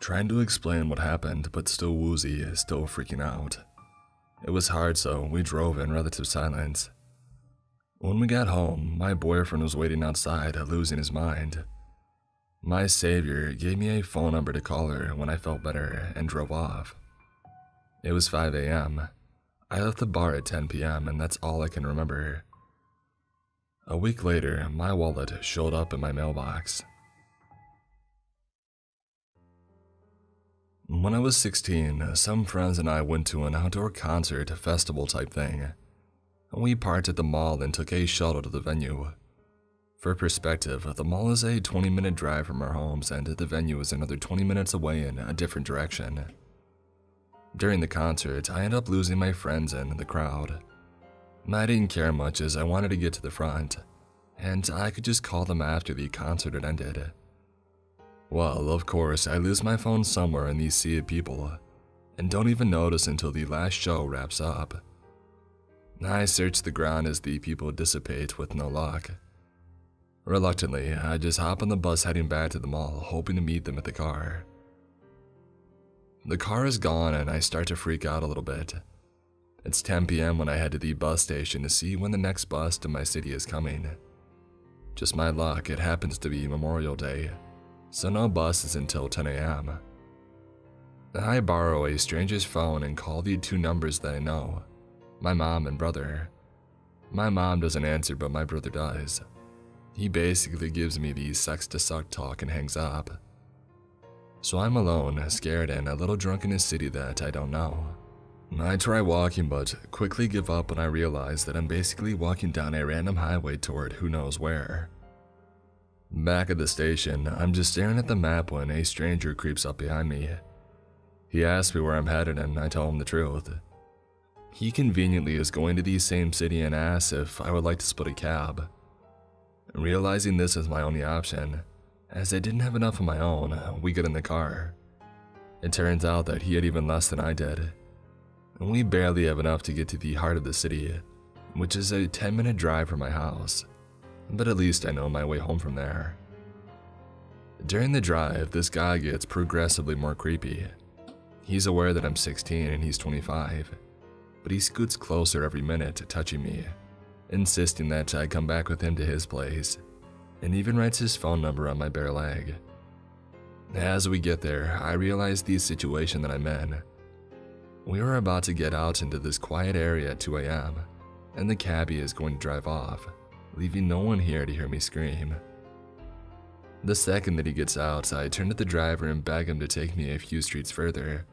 trying to explain what happened, but still woozy, still freaking out. It was hard, so we drove in relative silence. When we got home, my boyfriend was waiting outside, losing his mind. My savior gave me a phone number to call her when I felt better and drove off. It was 5 a.m. I left the bar at 10 p.m., and that's all I can remember. A week later, my wallet showed up in my mailbox. When I was 16, some friends and I went to an outdoor concert festival type thing. We parked at the mall and took a shuttle to the venue. For perspective, the mall is a 20 minute drive from our homes, and the venue is another 20 minutes away in a different direction. During the concert, I ended up losing my friends in the crowd. I didn't care much as I wanted to get to the front, and I could just call them after the concert had ended. Well, of course, I lose my phone somewhere in these sea of people, and don't even notice until the last show wraps up. I search the ground as the people dissipate with no luck. Reluctantly, I just hop on the bus heading back to the mall, hoping to meet them at the car. The car is gone and I start to freak out a little bit. It's 10 p.m. when I head to the bus station to see when the next bus to my city is coming. Just my luck, it happens to be Memorial Day, so no bus is until 10 a.m. I borrow a stranger's phone and call the two numbers that I know my mom and brother. My mom doesn't answer, but my brother does. He basically gives me the sex to suck talk and hangs up. So I'm alone, scared, and a little drunk in a city that I don't know. I try walking, but quickly give up when I realize that I'm basically walking down a random highway toward who knows where. Back at the station, I'm just staring at the map when a stranger creeps up behind me. He asks me where I'm headed, and I tell him the truth. He conveniently is going to the same city and asks if I would like to split a cab. Realizing this is my only option, as I didn't have enough of my own, we get in the car. It turns out that he had even less than I did. And we barely have enough to get to the heart of the city, which is a 10 minute drive from my house, but at least I know my way home from there. During the drive, this guy gets progressively more creepy. He's aware that I'm 16 and he's 25, but he scoots closer every minute, to touching me insisting that I come back with him to his place, and even writes his phone number on my bare leg. As we get there, I realize the situation that I'm in. We are about to get out into this quiet area at 2 a.m., and the cabbie is going to drive off, leaving no one here to hear me scream. The second that he gets out, I turn to the driver and beg him to take me a few streets further,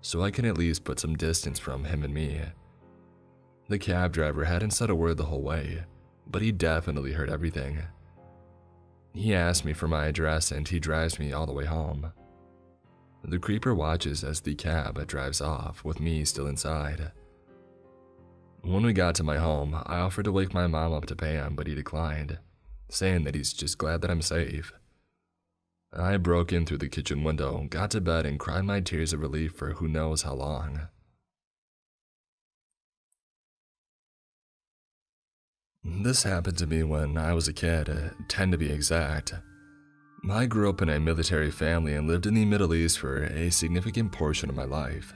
so I can at least put some distance from him and me. The cab driver hadn't said a word the whole way, but he definitely heard everything. He asked me for my address and he drives me all the way home. The creeper watches as the cab drives off, with me still inside. When we got to my home, I offered to wake my mom up to pay him, but he declined, saying that he's just glad that I'm safe. I broke in through the kitchen window, got to bed, and cried my tears of relief for who knows how long. This happened to me when I was a kid, uh, 10 to be exact. I grew up in a military family and lived in the Middle East for a significant portion of my life.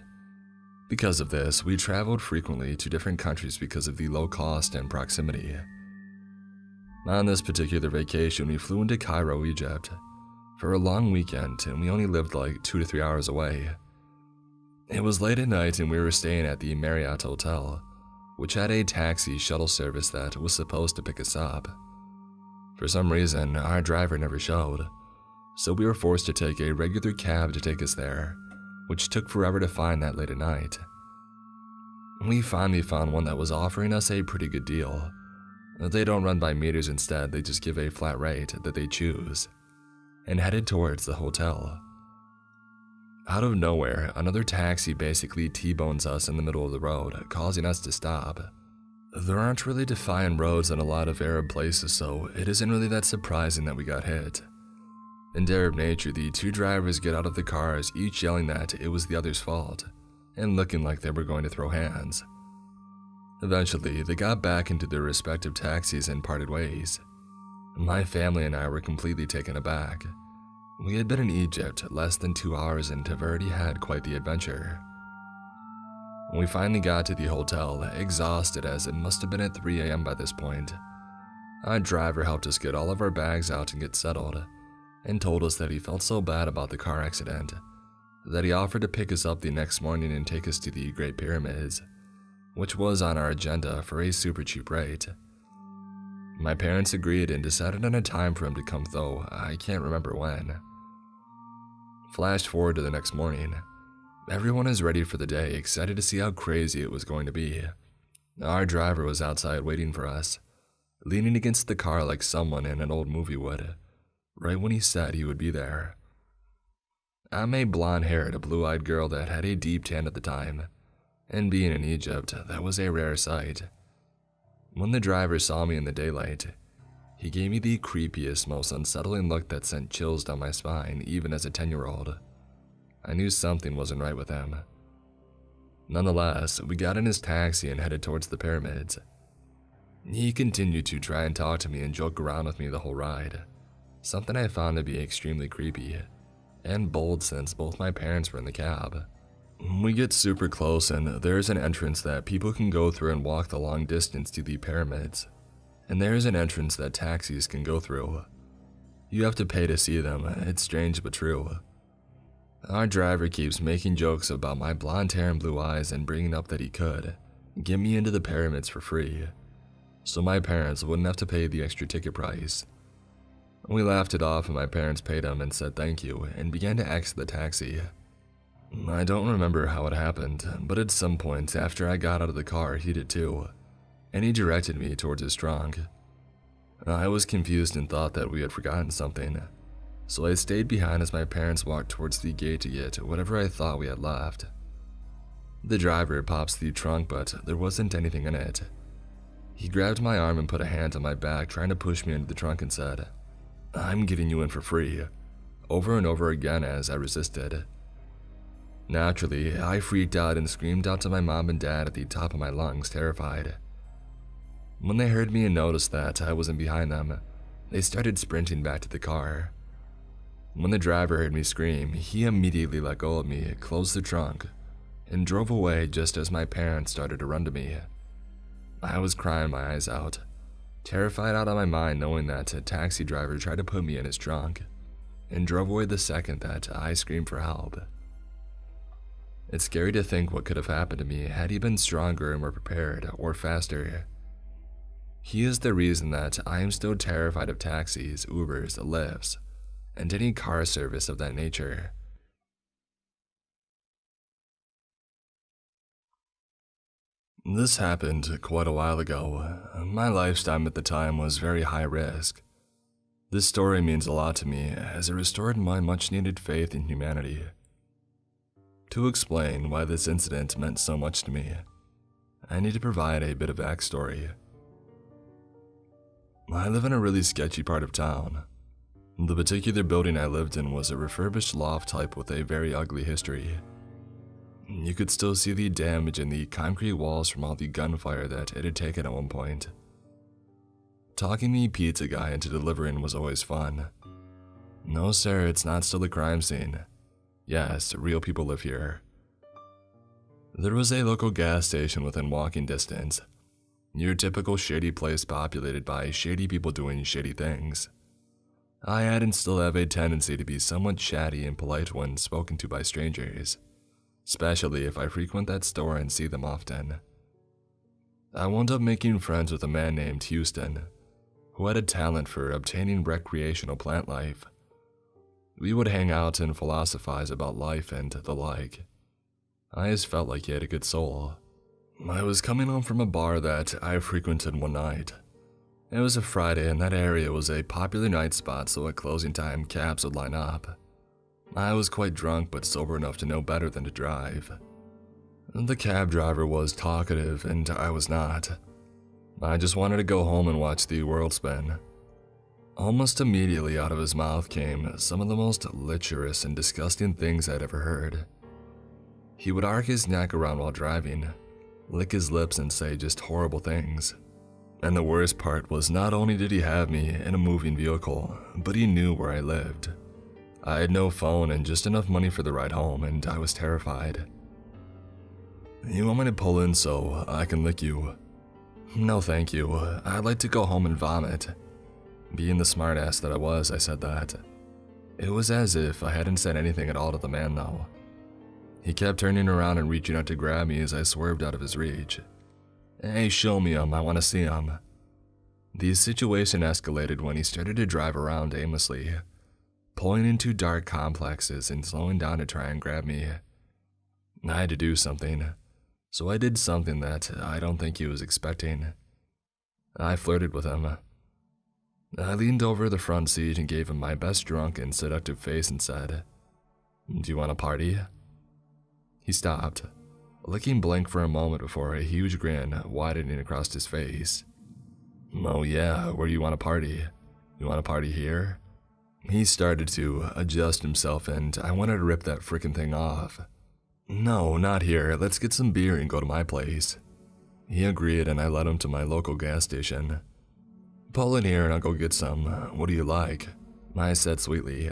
Because of this, we traveled frequently to different countries because of the low cost and proximity. On this particular vacation, we flew into Cairo, Egypt, for a long weekend, and we only lived like two to three hours away. It was late at night, and we were staying at the Marriott Hotel, which had a taxi shuttle service that was supposed to pick us up. For some reason, our driver never showed, so we were forced to take a regular cab to take us there, which took forever to find that late at night. We finally found one that was offering us a pretty good deal. They don't run by meters instead, they just give a flat rate that they choose, and headed towards the hotel. Out of nowhere, another taxi basically T-bones us in the middle of the road, causing us to stop. There aren't really defined roads in a lot of Arab places, so it isn't really that surprising that we got hit. In Arab nature, the two drivers get out of the cars, each yelling that it was the other's fault, and looking like they were going to throw hands. Eventually, they got back into their respective taxis and parted ways. My family and I were completely taken aback. We had been in Egypt less than two hours and have already had quite the adventure. When we finally got to the hotel, exhausted as it must have been at 3 a.m. by this point. Our driver helped us get all of our bags out and get settled, and told us that he felt so bad about the car accident that he offered to pick us up the next morning and take us to the Great Pyramids, which was on our agenda for a super cheap rate. My parents agreed and decided on a time for him to come, though I can't remember when. Flash forward to the next morning. Everyone is ready for the day, excited to see how crazy it was going to be. Our driver was outside waiting for us, leaning against the car like someone in an old movie would right when he said he would be there. I'm a blonde haired, a blue eyed girl that had a deep tan at the time, and being in Egypt, that was a rare sight. When the driver saw me in the daylight, he gave me the creepiest, most unsettling look that sent chills down my spine, even as a 10 year old. I knew something wasn't right with him. Nonetheless, we got in his taxi and headed towards the pyramids. He continued to try and talk to me and joke around with me the whole ride something I found to be extremely creepy and bold since both my parents were in the cab. We get super close and there's an entrance that people can go through and walk the long distance to the pyramids. And there's an entrance that taxis can go through. You have to pay to see them, it's strange but true. Our driver keeps making jokes about my blonde hair and blue eyes and bringing up that he could get me into the pyramids for free, so my parents wouldn't have to pay the extra ticket price. We laughed it off and my parents paid him and said thank you and began to exit the taxi. I don't remember how it happened, but at some point after I got out of the car, he did too, and he directed me towards his trunk. I was confused and thought that we had forgotten something, so I stayed behind as my parents walked towards the gate to get whatever I thought we had left. The driver pops the trunk, but there wasn't anything in it. He grabbed my arm and put a hand on my back, trying to push me into the trunk and said, I'm getting you in for free, over and over again as I resisted. Naturally, I freaked out and screamed out to my mom and dad at the top of my lungs, terrified. When they heard me and noticed that I wasn't behind them, they started sprinting back to the car. When the driver heard me scream, he immediately let go of me, closed the trunk, and drove away just as my parents started to run to me. I was crying my eyes out terrified out of my mind knowing that a taxi driver tried to put me in his trunk and drove away the second that I screamed for help. It's scary to think what could have happened to me had he been stronger and more prepared or faster. He is the reason that I am still terrified of taxis, Ubers, Lyfts, and any car service of that nature. This happened quite a while ago. My lifestyle at the time was very high risk. This story means a lot to me as it restored my much needed faith in humanity. To explain why this incident meant so much to me, I need to provide a bit of backstory. I live in a really sketchy part of town. The particular building I lived in was a refurbished loft type with a very ugly history. You could still see the damage in the concrete walls from all the gunfire that it had taken at one point. Talking the pizza guy into delivering was always fun. No, sir, it's not still a crime scene. Yes, real people live here. There was a local gas station within walking distance. Your typical shady place populated by shady people doing shady things. I had and still have a tendency to be somewhat chatty and polite when spoken to by strangers, especially if I frequent that store and see them often. I wound up making friends with a man named Houston, who had a talent for obtaining recreational plant life. We would hang out and philosophize about life and the like. I just felt like he had a good soul. I was coming home from a bar that I frequented one night. It was a Friday and that area was a popular night spot so at closing time cabs would line up. I was quite drunk but sober enough to know better than to drive. The cab driver was talkative and I was not. I just wanted to go home and watch the world spin. Almost immediately out of his mouth came some of the most lecherous and disgusting things I'd ever heard. He would arc his neck around while driving, lick his lips and say just horrible things. And the worst part was not only did he have me in a moving vehicle, but he knew where I lived. I had no phone and just enough money for the ride home, and I was terrified. You want me to pull in so I can lick you? No, thank you. I'd like to go home and vomit. Being the smartass that I was, I said that. It was as if I hadn't said anything at all to the man, though. He kept turning around and reaching out to grab me as I swerved out of his reach. Hey, show me him, I want to see him. The situation escalated when he started to drive around aimlessly, pulling into dark complexes and slowing down to try and grab me. I had to do something, so I did something that I don't think he was expecting. I flirted with him. I leaned over the front seat and gave him my best drunk and seductive face and said, Do you want a party? He stopped, looking blank for a moment before a huge grin widening across his face. Oh yeah, where do you want to party? You want to party here? He started to adjust himself and I wanted to rip that frickin' thing off. No, not here, let's get some beer and go to my place. He agreed and I led him to my local gas station. Pull in here and I'll go get some. What do you like? I said sweetly.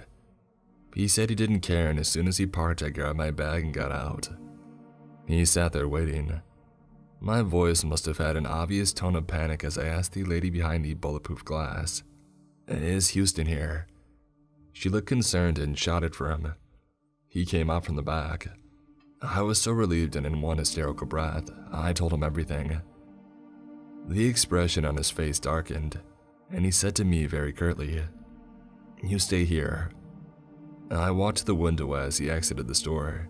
He said he didn't care, and as soon as he parked, I grabbed my bag and got out. He sat there waiting. My voice must have had an obvious tone of panic as I asked the lady behind the bulletproof glass, Is Houston here? She looked concerned and shouted for him. He came out from the back. I was so relieved and in one hysterical breath, I told him everything. The expression on his face darkened, and he said to me very curtly, You stay here. I walked to the window as he exited the store.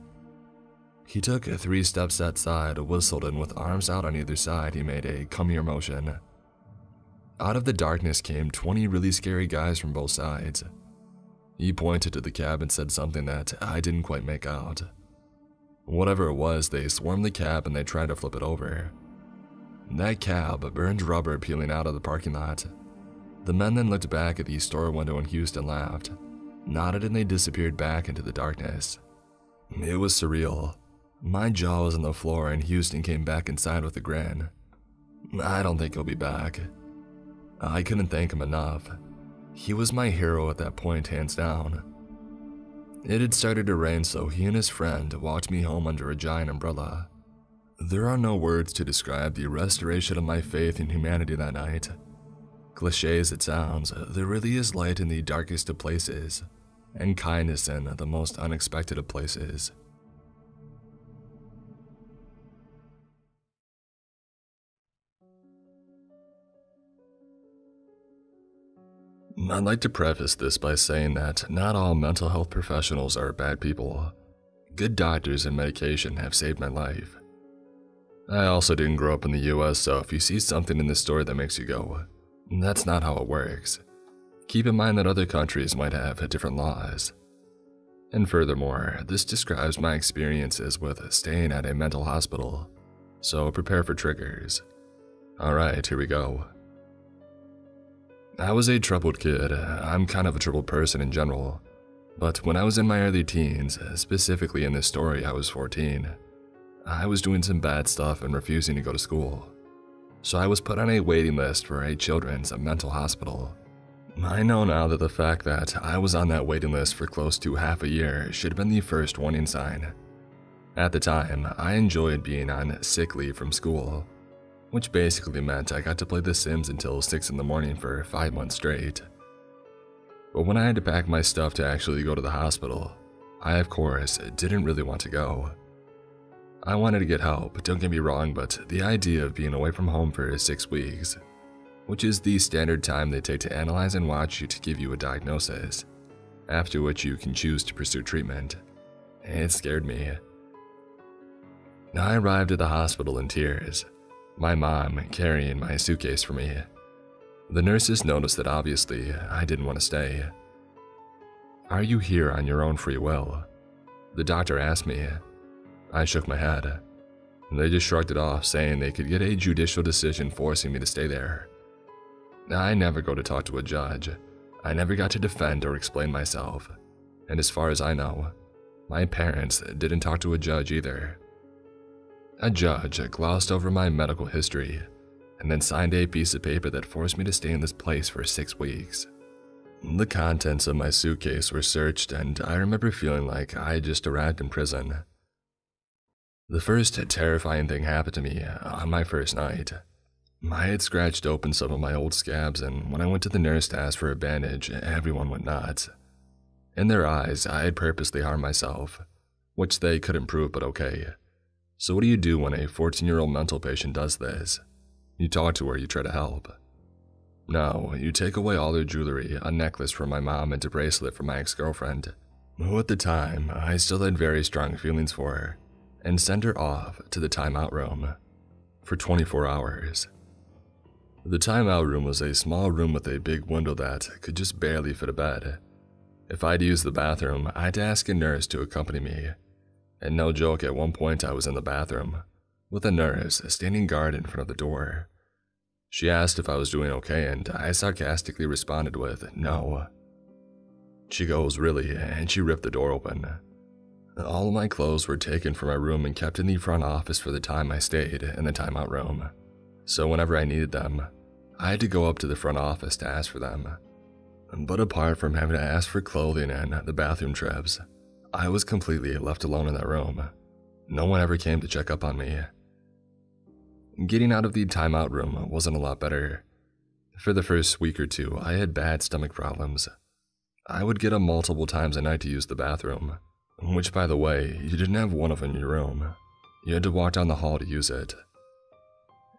He took three steps outside, whistled, and with arms out on either side, he made a come here motion. Out of the darkness came 20 really scary guys from both sides. He pointed to the cab and said something that I didn't quite make out. Whatever it was, they swarmed the cab and they tried to flip it over. That cab burned rubber peeling out of the parking lot. The men then looked back at the store window and Houston laughed nodded and they disappeared back into the darkness. It was surreal. My jaw was on the floor and Houston came back inside with a grin. I don't think he'll be back. I couldn't thank him enough. He was my hero at that point, hands down. It had started to rain, so he and his friend walked me home under a giant umbrella. There are no words to describe the restoration of my faith in humanity that night. Cliche as it sounds, there really is light in the darkest of places and kindness in the most unexpected of places. I'd like to preface this by saying that not all mental health professionals are bad people. Good doctors and medication have saved my life. I also didn't grow up in the US, so if you see something in this story that makes you go, that's not how it works, Keep in mind that other countries might have different laws. And furthermore, this describes my experiences with staying at a mental hospital, so prepare for triggers. Alright, here we go. I was a troubled kid. I'm kind of a troubled person in general. But when I was in my early teens, specifically in this story, I was 14, I was doing some bad stuff and refusing to go to school. So I was put on a waiting list for a children's mental hospital. I know now that the fact that I was on that waiting list for close to half a year should have been the first warning sign. At the time, I enjoyed being on sick leave from school, which basically meant I got to play The Sims until 6 in the morning for 5 months straight. But when I had to pack my stuff to actually go to the hospital, I of course didn't really want to go. I wanted to get help, don't get me wrong, but the idea of being away from home for 6 weeks, which is the standard time they take to analyze and watch you to give you a diagnosis, after which you can choose to pursue treatment, it scared me. I arrived at the hospital in tears, my mom carrying my suitcase for me. The nurses noticed that obviously I didn't want to stay. Are you here on your own free will? The doctor asked me. I shook my head. They just shrugged it off, saying they could get a judicial decision forcing me to stay there. I never go to talk to a judge. I never got to defend or explain myself. And as far as I know, my parents didn't talk to a judge either. A judge glossed over my medical history and then signed a piece of paper that forced me to stay in this place for six weeks. The contents of my suitcase were searched, and I remember feeling like I had just arrived in prison. The first terrifying thing happened to me on my first night. I had scratched open some of my old scabs, and when I went to the nurse to ask for a bandage, everyone went nuts. In their eyes, I had purposely harmed myself, which they couldn't prove but okay. So, what do you do when a 14 year old mental patient does this? You talk to her, you try to help. No, you take away all her jewelry, a necklace from my mom, and a bracelet from my ex girlfriend, who at the time I still had very strong feelings for her, and send her off to the timeout room for 24 hours. The timeout room was a small room with a big window that could just barely fit a bed. If I'd use the bathroom, I'd ask a nurse to accompany me. And no joke, at one point I was in the bathroom, with a nurse standing guard in front of the door. She asked if I was doing okay, and I sarcastically responded with, no. She goes, really, and she ripped the door open. All of my clothes were taken from my room and kept in the front office for the time I stayed in the timeout room. So whenever I needed them, I had to go up to the front office to ask for them. But apart from having to ask for clothing and the bathroom trips, I was completely left alone in that room. No one ever came to check up on me. Getting out of the timeout room wasn't a lot better. For the first week or two, I had bad stomach problems. I would get up multiple times a night to use the bathroom, which, by the way, you didn't have one of in your room. You had to walk down the hall to use it.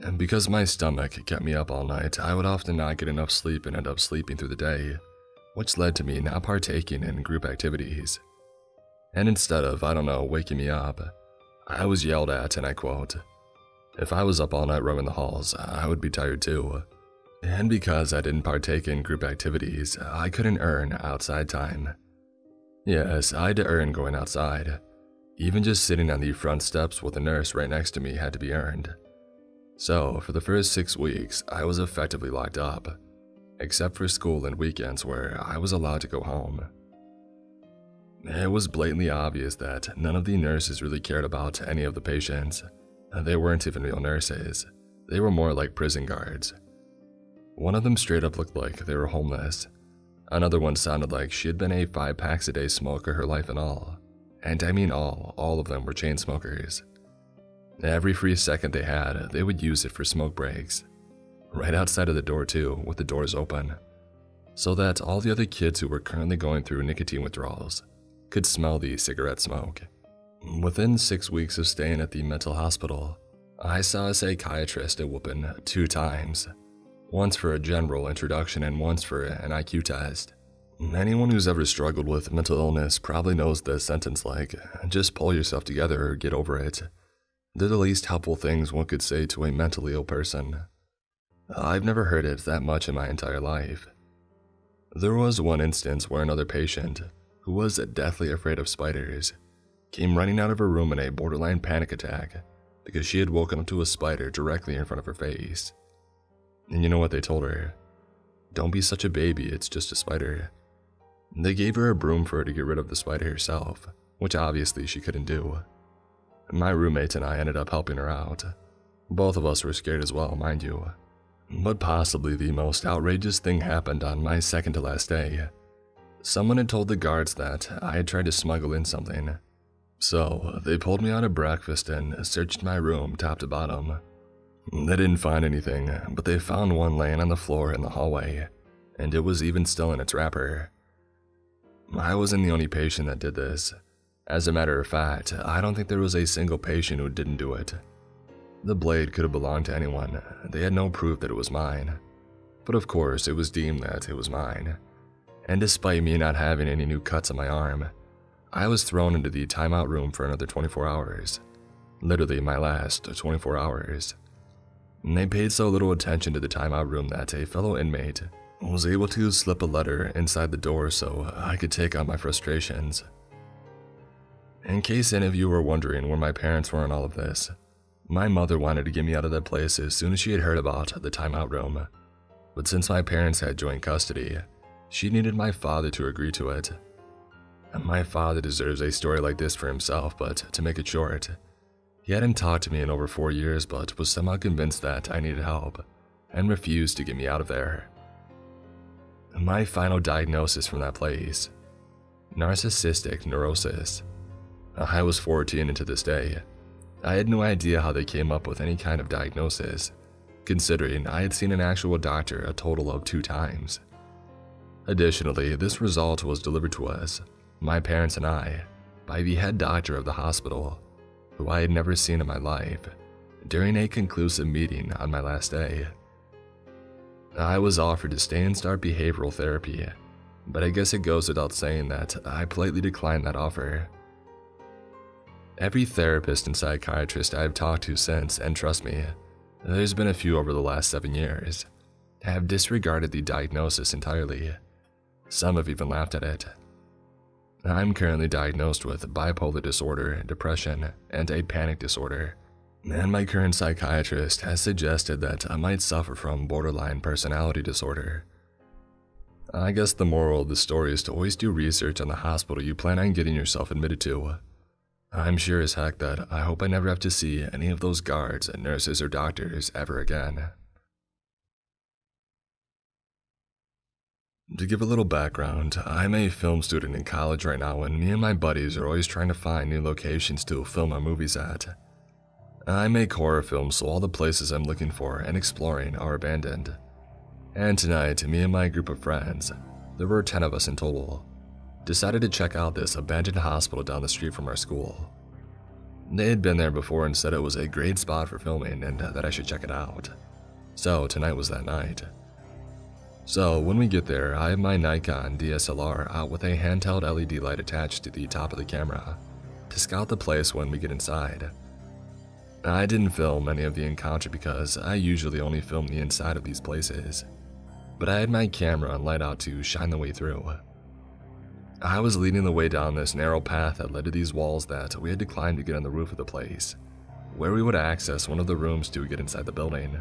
And because my stomach kept me up all night, I would often not get enough sleep and end up sleeping through the day, which led to me not partaking in group activities. And instead of, I don't know, waking me up, I was yelled at, and I quote, if I was up all night roaming the halls, I would be tired too. And because I didn't partake in group activities, I couldn't earn outside time. Yes, I had to earn going outside. Even just sitting on the front steps with a nurse right next to me had to be earned. So, for the first six weeks, I was effectively locked up, except for school and weekends where I was allowed to go home. It was blatantly obvious that none of the nurses really cared about any of the patients. They weren't even real nurses, they were more like prison guards. One of them straight up looked like they were homeless. Another one sounded like she had been a five packs a day smoker her life and all. And I mean all, all of them were chain smokers. Every free second they had, they would use it for smoke breaks. Right outside of the door, too, with the doors open. So that all the other kids who were currently going through nicotine withdrawals could smell the cigarette smoke. Within six weeks of staying at the mental hospital, I saw a psychiatrist at Whoopin two times. Once for a general introduction and once for an IQ test. Anyone who's ever struggled with mental illness probably knows the sentence like, just pull yourself together or get over it. They're the least helpful things one could say to a mentally ill person. I've never heard it that much in my entire life. There was one instance where another patient, who was deathly afraid of spiders, came running out of her room in a borderline panic attack because she had woken up to a spider directly in front of her face. And you know what they told her? Don't be such a baby, it's just a spider. They gave her a broom for her to get rid of the spider herself, which obviously she couldn't do. My roommate and I ended up helping her out. Both of us were scared as well, mind you. But possibly the most outrageous thing happened on my second to last day. Someone had told the guards that I had tried to smuggle in something. So they pulled me out of breakfast and searched my room top to bottom. They didn't find anything, but they found one laying on the floor in the hallway, and it was even still in its wrapper. I wasn't the only patient that did this. As a matter of fact, I don't think there was a single patient who didn't do it. The blade could have belonged to anyone, they had no proof that it was mine. But of course, it was deemed that it was mine. And despite me not having any new cuts on my arm, I was thrown into the timeout room for another 24 hours. Literally my last 24 hours. And they paid so little attention to the timeout room that a fellow inmate was able to slip a letter inside the door so I could take out my frustrations. In case any of you were wondering where my parents were in all of this, my mother wanted to get me out of that place as soon as she had heard about the timeout room. But since my parents had joint custody, she needed my father to agree to it. And my father deserves a story like this for himself, but to make it short, he hadn't talked to me in over four years but was somehow convinced that I needed help and refused to get me out of there. My final diagnosis from that place narcissistic neurosis. I was 14 and to this day, I had no idea how they came up with any kind of diagnosis, considering I had seen an actual doctor a total of two times. Additionally, this result was delivered to us, my parents and I, by the head doctor of the hospital, who I had never seen in my life, during a conclusive meeting on my last day. I was offered to stay and start behavioral therapy, but I guess it goes without saying that I politely declined that offer. Every therapist and psychiatrist I've talked to since, and trust me, there's been a few over the last seven years, have disregarded the diagnosis entirely. Some have even laughed at it. I'm currently diagnosed with bipolar disorder, depression, and a panic disorder, and my current psychiatrist has suggested that I might suffer from borderline personality disorder. I guess the moral of the story is to always do research on the hospital you plan on getting yourself admitted to. I'm sure as heck that I hope I never have to see any of those guards, and nurses, or doctors ever again. To give a little background, I'm a film student in college right now, and me and my buddies are always trying to find new locations to film our movies at. I make horror films, so all the places I'm looking for and exploring are abandoned. And tonight, me and my group of friends, there were 10 of us in total, decided to check out this abandoned hospital down the street from our school. They had been there before and said it was a great spot for filming and uh, that I should check it out. So tonight was that night. So when we get there, I have my Nikon DSLR out with a handheld LED light attached to the top of the camera to scout the place when we get inside. I didn't film any of the encounter because I usually only film the inside of these places, but I had my camera on light out to shine the way through. I was leading the way down this narrow path that led to these walls that we had to climb to get on the roof of the place, where we would access one of the rooms to get inside the building.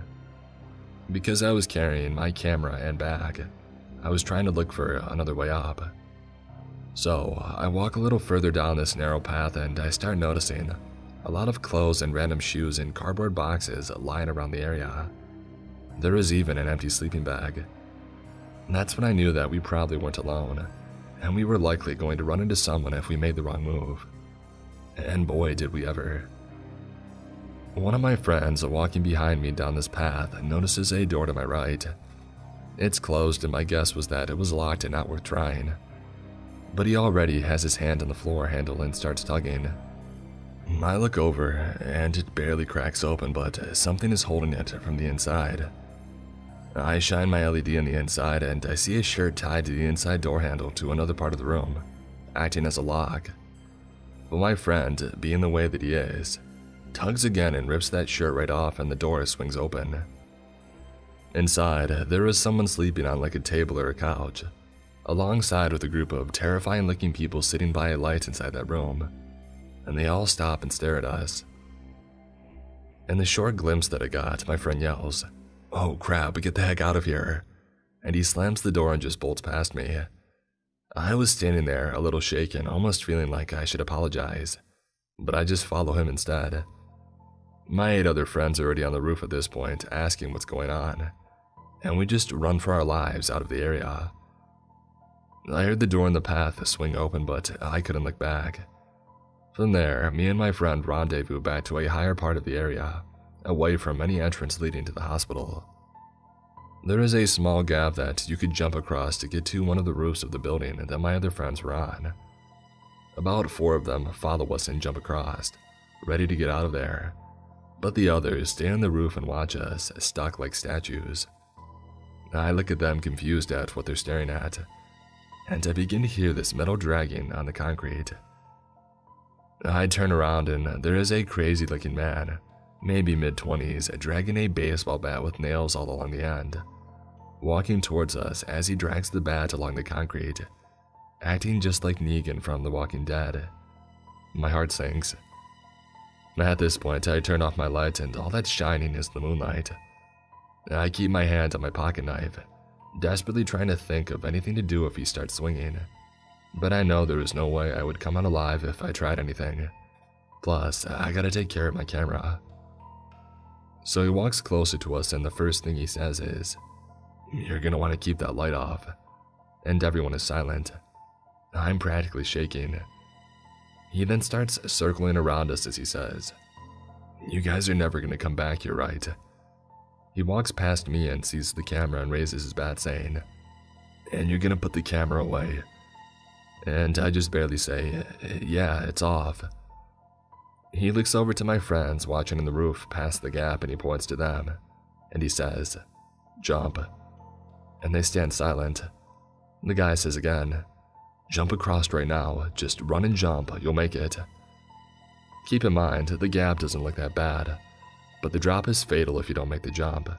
Because I was carrying my camera and bag, I was trying to look for another way up. So I walk a little further down this narrow path and I start noticing a lot of clothes and random shoes in cardboard boxes lying around the area. There is even an empty sleeping bag. That's when I knew that we probably weren't alone and we were likely going to run into someone if we made the wrong move. And boy, did we ever. One of my friends walking behind me down this path notices a door to my right. It's closed, and my guess was that it was locked and not worth trying. But he already has his hand on the floor handle and starts tugging. I look over, and it barely cracks open, but something is holding it from the inside. I shine my LED on the inside and I see a shirt tied to the inside door handle to another part of the room, acting as a lock. But my friend, being the way that he is, tugs again and rips that shirt right off and the door swings open. Inside, there is someone sleeping on like a table or a couch, alongside with a group of terrifying looking people sitting by a light inside that room, and they all stop and stare at us. In the short glimpse that I got, my friend yells, Oh crap, get the heck out of here. and he slams the door and just bolts past me. I was standing there, a little shaken, almost feeling like I should apologize, but I just follow him instead. My eight other friends are already on the roof at this point, asking what's going on, and we just run for our lives out of the area. I heard the door in the path swing open, but I couldn't look back. From there, me and my friend rendezvous back to a higher part of the area, away from any entrance leading to the hospital. There is a small gap that you could jump across to get to one of the roofs of the building that my other friends were on. About four of them follow us and jump across, ready to get out of there, but the others stay on the roof and watch us, stuck like statues. I look at them confused at what they're staring at, and I begin to hear this metal dragging on the concrete. I turn around and there is a crazy looking man maybe mid 20s, dragging a baseball bat with nails all along the end, walking towards us as he drags the bat along the concrete, acting just like Negan from The Walking Dead. My heart sinks. At this point, I turn off my light, and all that's shining is the moonlight. I keep my hand on my pocket knife, desperately trying to think of anything to do if he starts swinging. But I know there is no way I would come out alive if I tried anything. Plus, I gotta take care of my camera. So he walks closer to us, and the first thing he says is, You're gonna want to keep that light off. And everyone is silent. I'm practically shaking. He then starts circling around us as he says, You guys are never gonna come back here, right? He walks past me and sees the camera and raises his bat, saying, And you're gonna put the camera away. And I just barely say, Yeah, it's off. He looks over to my friends watching in the roof past the gap and he points to them. And he says, Jump. And they stand silent. The guy says again, Jump across right now, just run and jump, you'll make it. Keep in mind, the gap doesn't look that bad, but the drop is fatal if you don't make the jump.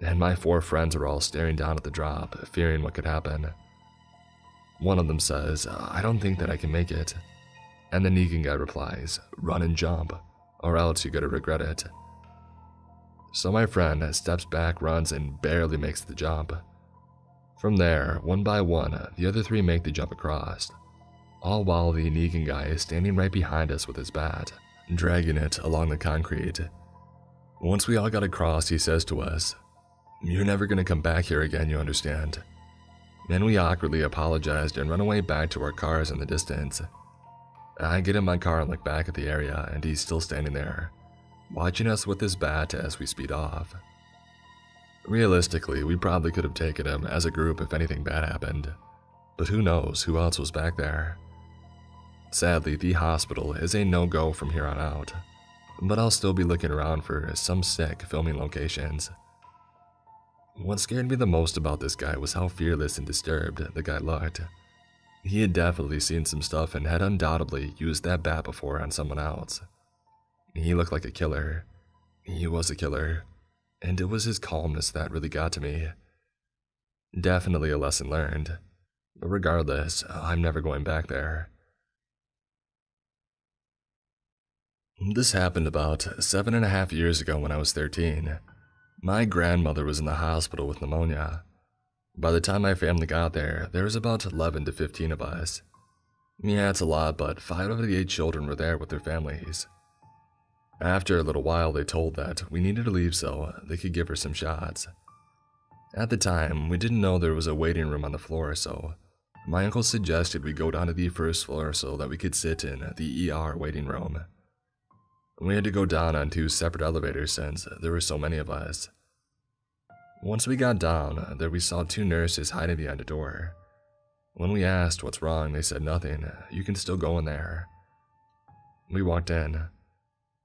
And my four friends are all staring down at the drop, fearing what could happen. One of them says, I don't think that I can make it. And the Negan guy replies, Run and jump, or else you're gonna regret it. So my friend steps back, runs, and barely makes the jump. From there, one by one, the other three make the jump across, all while the Negan guy is standing right behind us with his bat, dragging it along the concrete. Once we all got across, he says to us, You're never gonna come back here again, you understand. Then we awkwardly apologized and run away back to our cars in the distance. I get in my car and look back at the area, and he's still standing there, watching us with his bat as we speed off. Realistically, we probably could have taken him as a group if anything bad happened, but who knows who else was back there. Sadly, the hospital is a no go from here on out, but I'll still be looking around for some sick filming locations. What scared me the most about this guy was how fearless and disturbed the guy looked. He had definitely seen some stuff and had undoubtedly used that bat before on someone else. He looked like a killer. He was a killer. And it was his calmness that really got to me. Definitely a lesson learned. But regardless, I'm never going back there. This happened about seven and a half years ago when I was 13. My grandmother was in the hospital with pneumonia. By the time my family got there, there was about 11 to 15 of us. Yeah, it's a lot, but five of the eight children were there with their families. After a little while, they told that we needed to leave so they could give her some shots. At the time, we didn't know there was a waiting room on the floor, so my uncle suggested we go down to the first floor so that we could sit in the ER waiting room. We had to go down on two separate elevators since there were so many of us. Once we got down, there we saw two nurses hiding behind a door. When we asked what's wrong, they said nothing. You can still go in there. We walked in.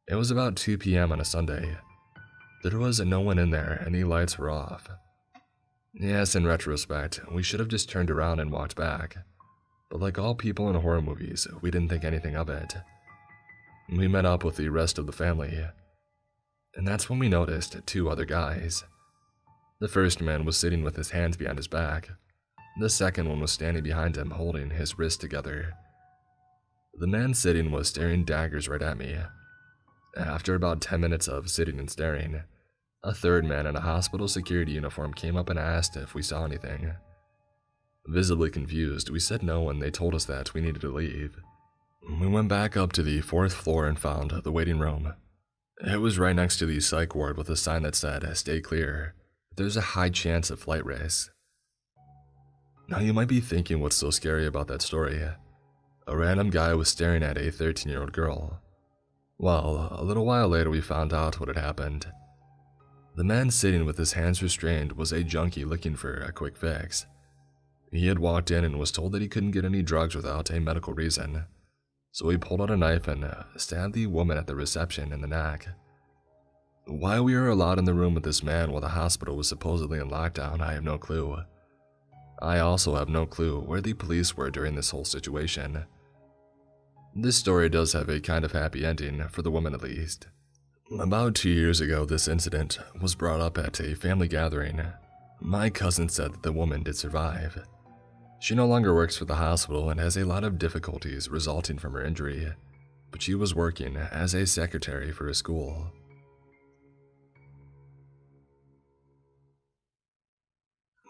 It was about 2 p.m. on a Sunday. There was no one in there and the lights were off. Yes, in retrospect, we should have just turned around and walked back. But like all people in horror movies, we didn't think anything of it. We met up with the rest of the family. And that's when we noticed two other guys. The first man was sitting with his hands behind his back. The second one was standing behind him, holding his wrists together. The man sitting was staring daggers right at me. After about 10 minutes of sitting and staring, A third man in a hospital security uniform came up and asked if we saw anything. Visibly confused, we said no and they told us that we needed to leave. We went back up to the fourth floor and found the waiting room. It was right next to the psych ward with a sign that said, Stay clear. There's a high chance of flight risk. Now you might be thinking what's so scary about that story. A random guy was staring at a 13 year old girl. Well, a little while later we found out what had happened. The man sitting with his hands restrained was a junkie looking for a quick fix. He had walked in and was told that he couldn't get any drugs without a medical reason. So he pulled out a knife and stabbed the woman at the reception in the neck. Why we were allowed in the room with this man while the hospital was supposedly in lockdown, I have no clue. I also have no clue where the police were during this whole situation. This story does have a kind of happy ending, for the woman at least. About two years ago, this incident was brought up at a family gathering. My cousin said that the woman did survive. She no longer works for the hospital and has a lot of difficulties resulting from her injury, but she was working as a secretary for a school.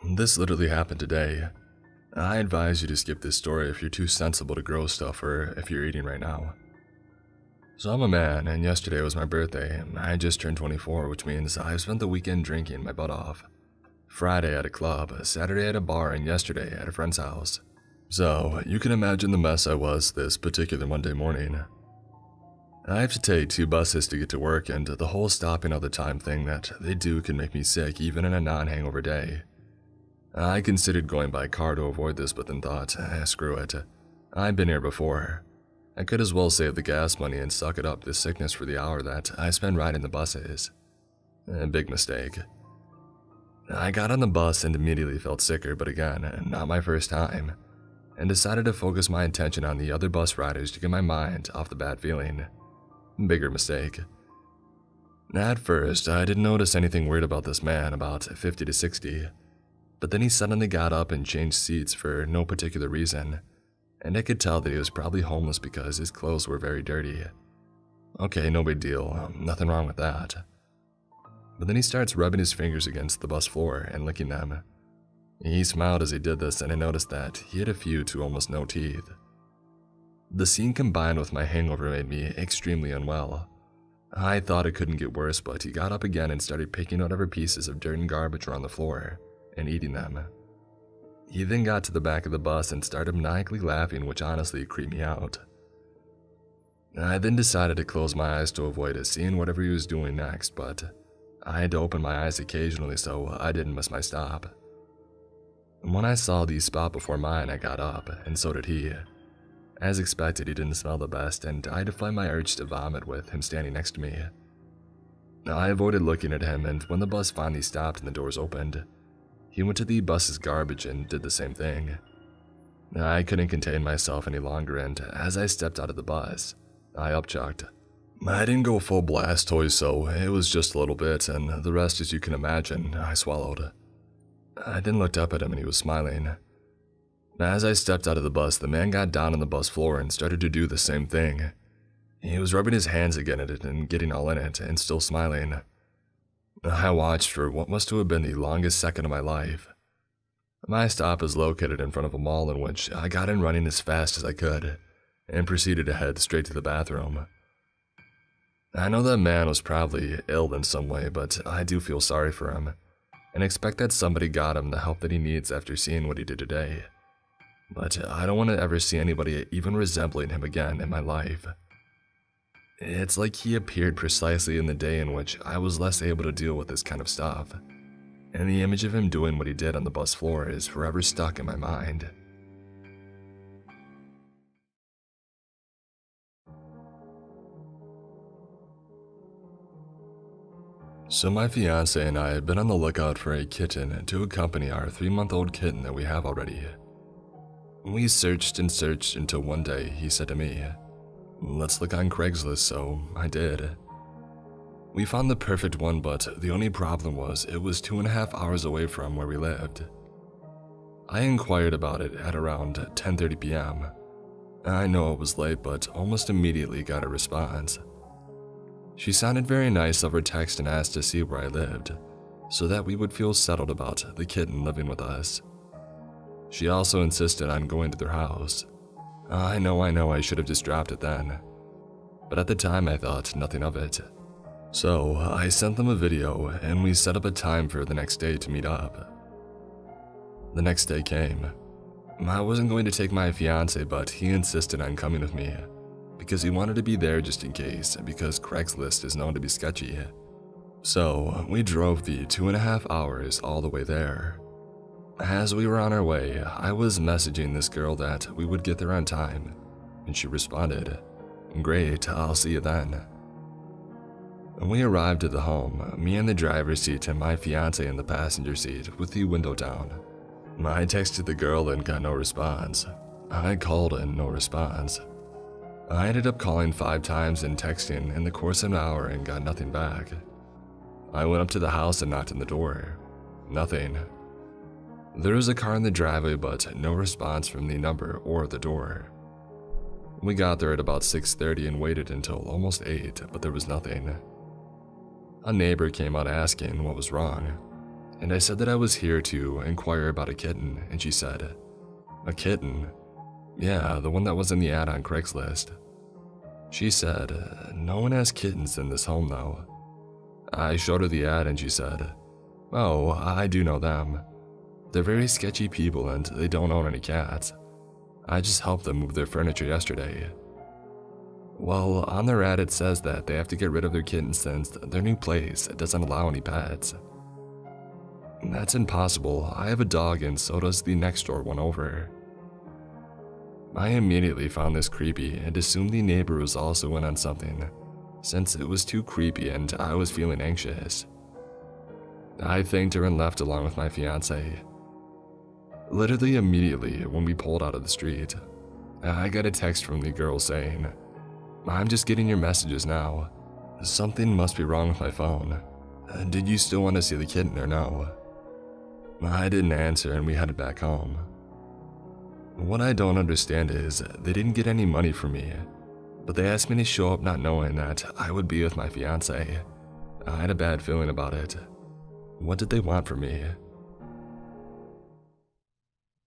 This literally happened today. I advise you to skip this story if you're too sensible to grow stuff or if you're eating right now. So I'm a man, and yesterday was my birthday. I just turned 24, which means I've spent the weekend drinking my butt off. Friday at a club, Saturday at a bar, and yesterday at a friend's house. So, you can imagine the mess I was this particular Monday morning. I have to take two buses to get to work, and the whole stopping all the time thing that they do can make me sick even in a non hangover day. I considered going by car to avoid this, but then thought, eh, screw it. I've been here before. I could as well save the gas money and suck it up this sickness for the hour that I spend riding the buses. A big mistake. I got on the bus and immediately felt sicker, but again, not my first time, and decided to focus my attention on the other bus riders to get my mind off the bad feeling. Bigger mistake. At first, I didn't notice anything weird about this man about 50 to 60. But then he suddenly got up and changed seats for no particular reason, and I could tell that he was probably homeless because his clothes were very dirty. Okay, no big deal, um, nothing wrong with that. But then he starts rubbing his fingers against the bus floor and licking them. He smiled as he did this, and I noticed that he had a few to almost no teeth. The scene combined with my hangover made me extremely unwell. I thought it couldn't get worse, but he got up again and started picking whatever pieces of dirt and garbage on the floor and eating them. He then got to the back of the bus and started maniacally laughing, which honestly creeped me out. I then decided to close my eyes to avoid seeing whatever he was doing next, but I had to open my eyes occasionally so I didn't miss my stop. When I saw the spot before mine, I got up, and so did he. As expected, he didn't smell the best, and I defied my urge to vomit with him standing next to me. I avoided looking at him, and when the bus finally stopped and the doors opened, he went to the bus's garbage and did the same thing. I couldn't contain myself any longer, and as I stepped out of the bus, I upchucked. I didn't go full blast toys, so it was just a little bit, and the rest, as you can imagine, I swallowed. I then looked up at him and he was smiling. As I stepped out of the bus, the man got down on the bus floor and started to do the same thing. He was rubbing his hands again at it and getting all in it and still smiling. I watched for what must have been the longest second of my life. My stop is located in front of a mall in which I got in running as fast as I could and proceeded to head straight to the bathroom. I know that man was probably ill in some way, but I do feel sorry for him and expect that somebody got him the help that he needs after seeing what he did today. But I don't want to ever see anybody even resembling him again in my life. It's like he appeared precisely in the day in which I was less able to deal with this kind of stuff. And the image of him doing what he did on the bus floor is forever stuck in my mind. So my fiance and I had been on the lookout for a kitten to accompany our three-month-old kitten that we have already. We searched and searched until one day he said to me, Let's look on Craigslist, so I did. We found the perfect one, but the only problem was it was two and a half hours away from where we lived. I inquired about it at around 10.30 p.m. I know it was late, but almost immediately got a response. She sounded very nice over text and asked to see where I lived, so that we would feel settled about the kitten living with us. She also insisted on going to their house. I know, I know, I should have just dropped it then. But at the time, I thought nothing of it. So I sent them a video and we set up a time for the next day to meet up. The next day came. I wasn't going to take my fiance, but he insisted on coming with me because he wanted to be there just in case, because Craigslist is known to be sketchy. So we drove the two and a half hours all the way there. As we were on our way, I was messaging this girl that we would get there on time, and she responded, Great, I'll see you then. When we arrived at the home, me in the driver's seat and my fiance in the passenger seat with the window down. I texted the girl and got no response. I called and no response. I ended up calling five times and texting in the course of an hour and got nothing back. I went up to the house and knocked on the door. Nothing. There was a car in the driveway but no response from the number or the door. We got there at about 6.30 and waited until almost 8, but there was nothing. A neighbor came out asking what was wrong, and I said that I was here to inquire about a kitten, and she said, A kitten? Yeah, the one that was in the ad on Craigslist. She said, No one has kittens in this home though. I showed her the ad and she said, Oh, I do know them. They're very sketchy people and they don't own any cats. I just helped them move their furniture yesterday. Well, on their ad it says that they have to get rid of their kittens since their new place doesn't allow any pets. That's impossible. I have a dog and so does the next door one over. I immediately found this creepy and assumed the neighbor was also in on something, since it was too creepy and I was feeling anxious. I thanked her and left along with my fiance. Literally immediately when we pulled out of the street, I got a text from the girl saying, I'm just getting your messages now. Something must be wrong with my phone. Did you still want to see the kitten or no? I didn't answer and we headed back home. What I don't understand is they didn't get any money from me, but they asked me to show up not knowing that I would be with my fiance. I had a bad feeling about it. What did they want from me?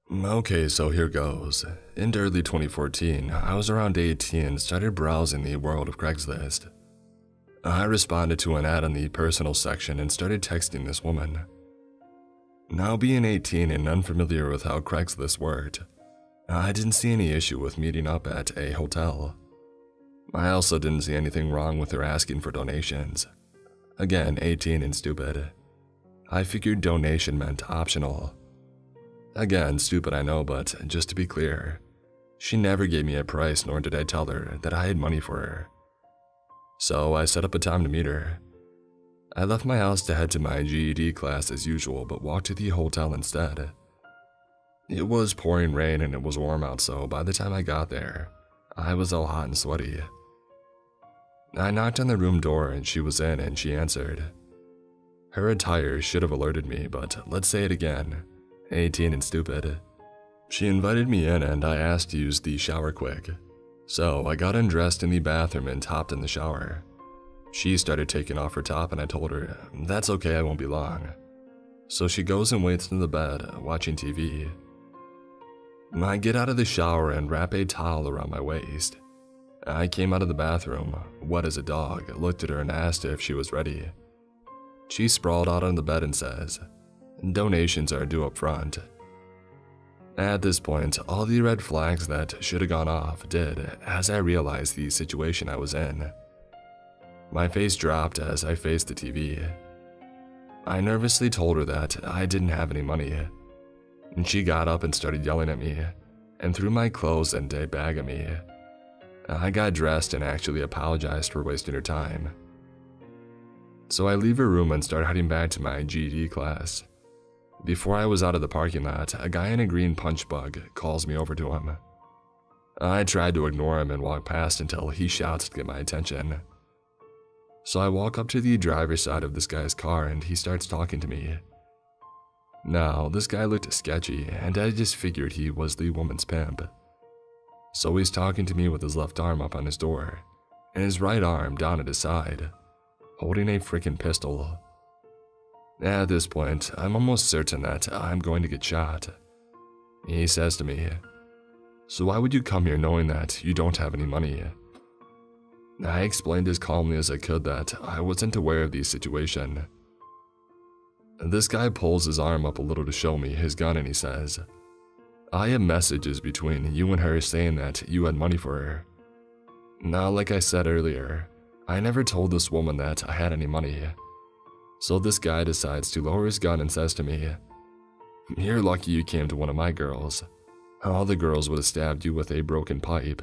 Okay, so here goes. In early 2014, I was around 18 and started browsing the world of Craigslist. I responded to an ad in the personal section and started texting this woman. Now, being 18 and unfamiliar with how Craigslist worked, I didn't see any issue with meeting up at a hotel. I also didn't see anything wrong with her asking for donations. Again, 18 and stupid. I figured donation meant optional. Again, stupid I know, but just to be clear, she never gave me a price nor did I tell her that I had money for her. So I set up a time to meet her. I left my house to head to my GED class as usual, but walked to the hotel instead. It was pouring rain and it was warm out, so by the time I got there, I was all hot and sweaty. I knocked on the room door and she was in and she answered. Her attire should have alerted me, but let's say it again. 18 and stupid. She invited me in and I asked to use the shower quick. So I got undressed in the bathroom and hopped in the shower. She started taking off her top and I told her, that's okay, I won't be long. So she goes and waits in the bed, watching TV. I get out of the shower and wrap a towel around my waist. I came out of the bathroom, wet as a dog, looked at her and asked if she was ready. She sprawled out on the bed and says, Donations are due up front. At this point, all the red flags that should have gone off did as I realized the situation I was in. My face dropped as I faced the TV. I nervously told her that I didn't have any money. And she got up and started yelling at me and threw my clothes and a bag at me. I got dressed and actually apologized for wasting her time. So I leave her room and start heading back to my GED class. Before I was out of the parking lot, a guy in a green punch bug calls me over to him. I tried to ignore him and walk past until he shouts to get my attention. So I walk up to the driver's side of this guy's car and he starts talking to me. Now, this guy looked sketchy and I just figured he was the woman's pimp. So he's talking to me with his left arm up on his door, and his right arm down at his side, holding a freaking pistol. At this point, I'm almost certain that I'm going to get shot. He says to me, So why would you come here knowing that you don't have any money? I explained as calmly as I could that I wasn't aware of the situation. This guy pulls his arm up a little to show me his gun and he says, I have messages between you and her saying that you had money for her. Now, like I said earlier, I never told this woman that I had any money. So this guy decides to lower his gun and says to me, You're lucky you came to one of my girls. All the girls would have stabbed you with a broken pipe.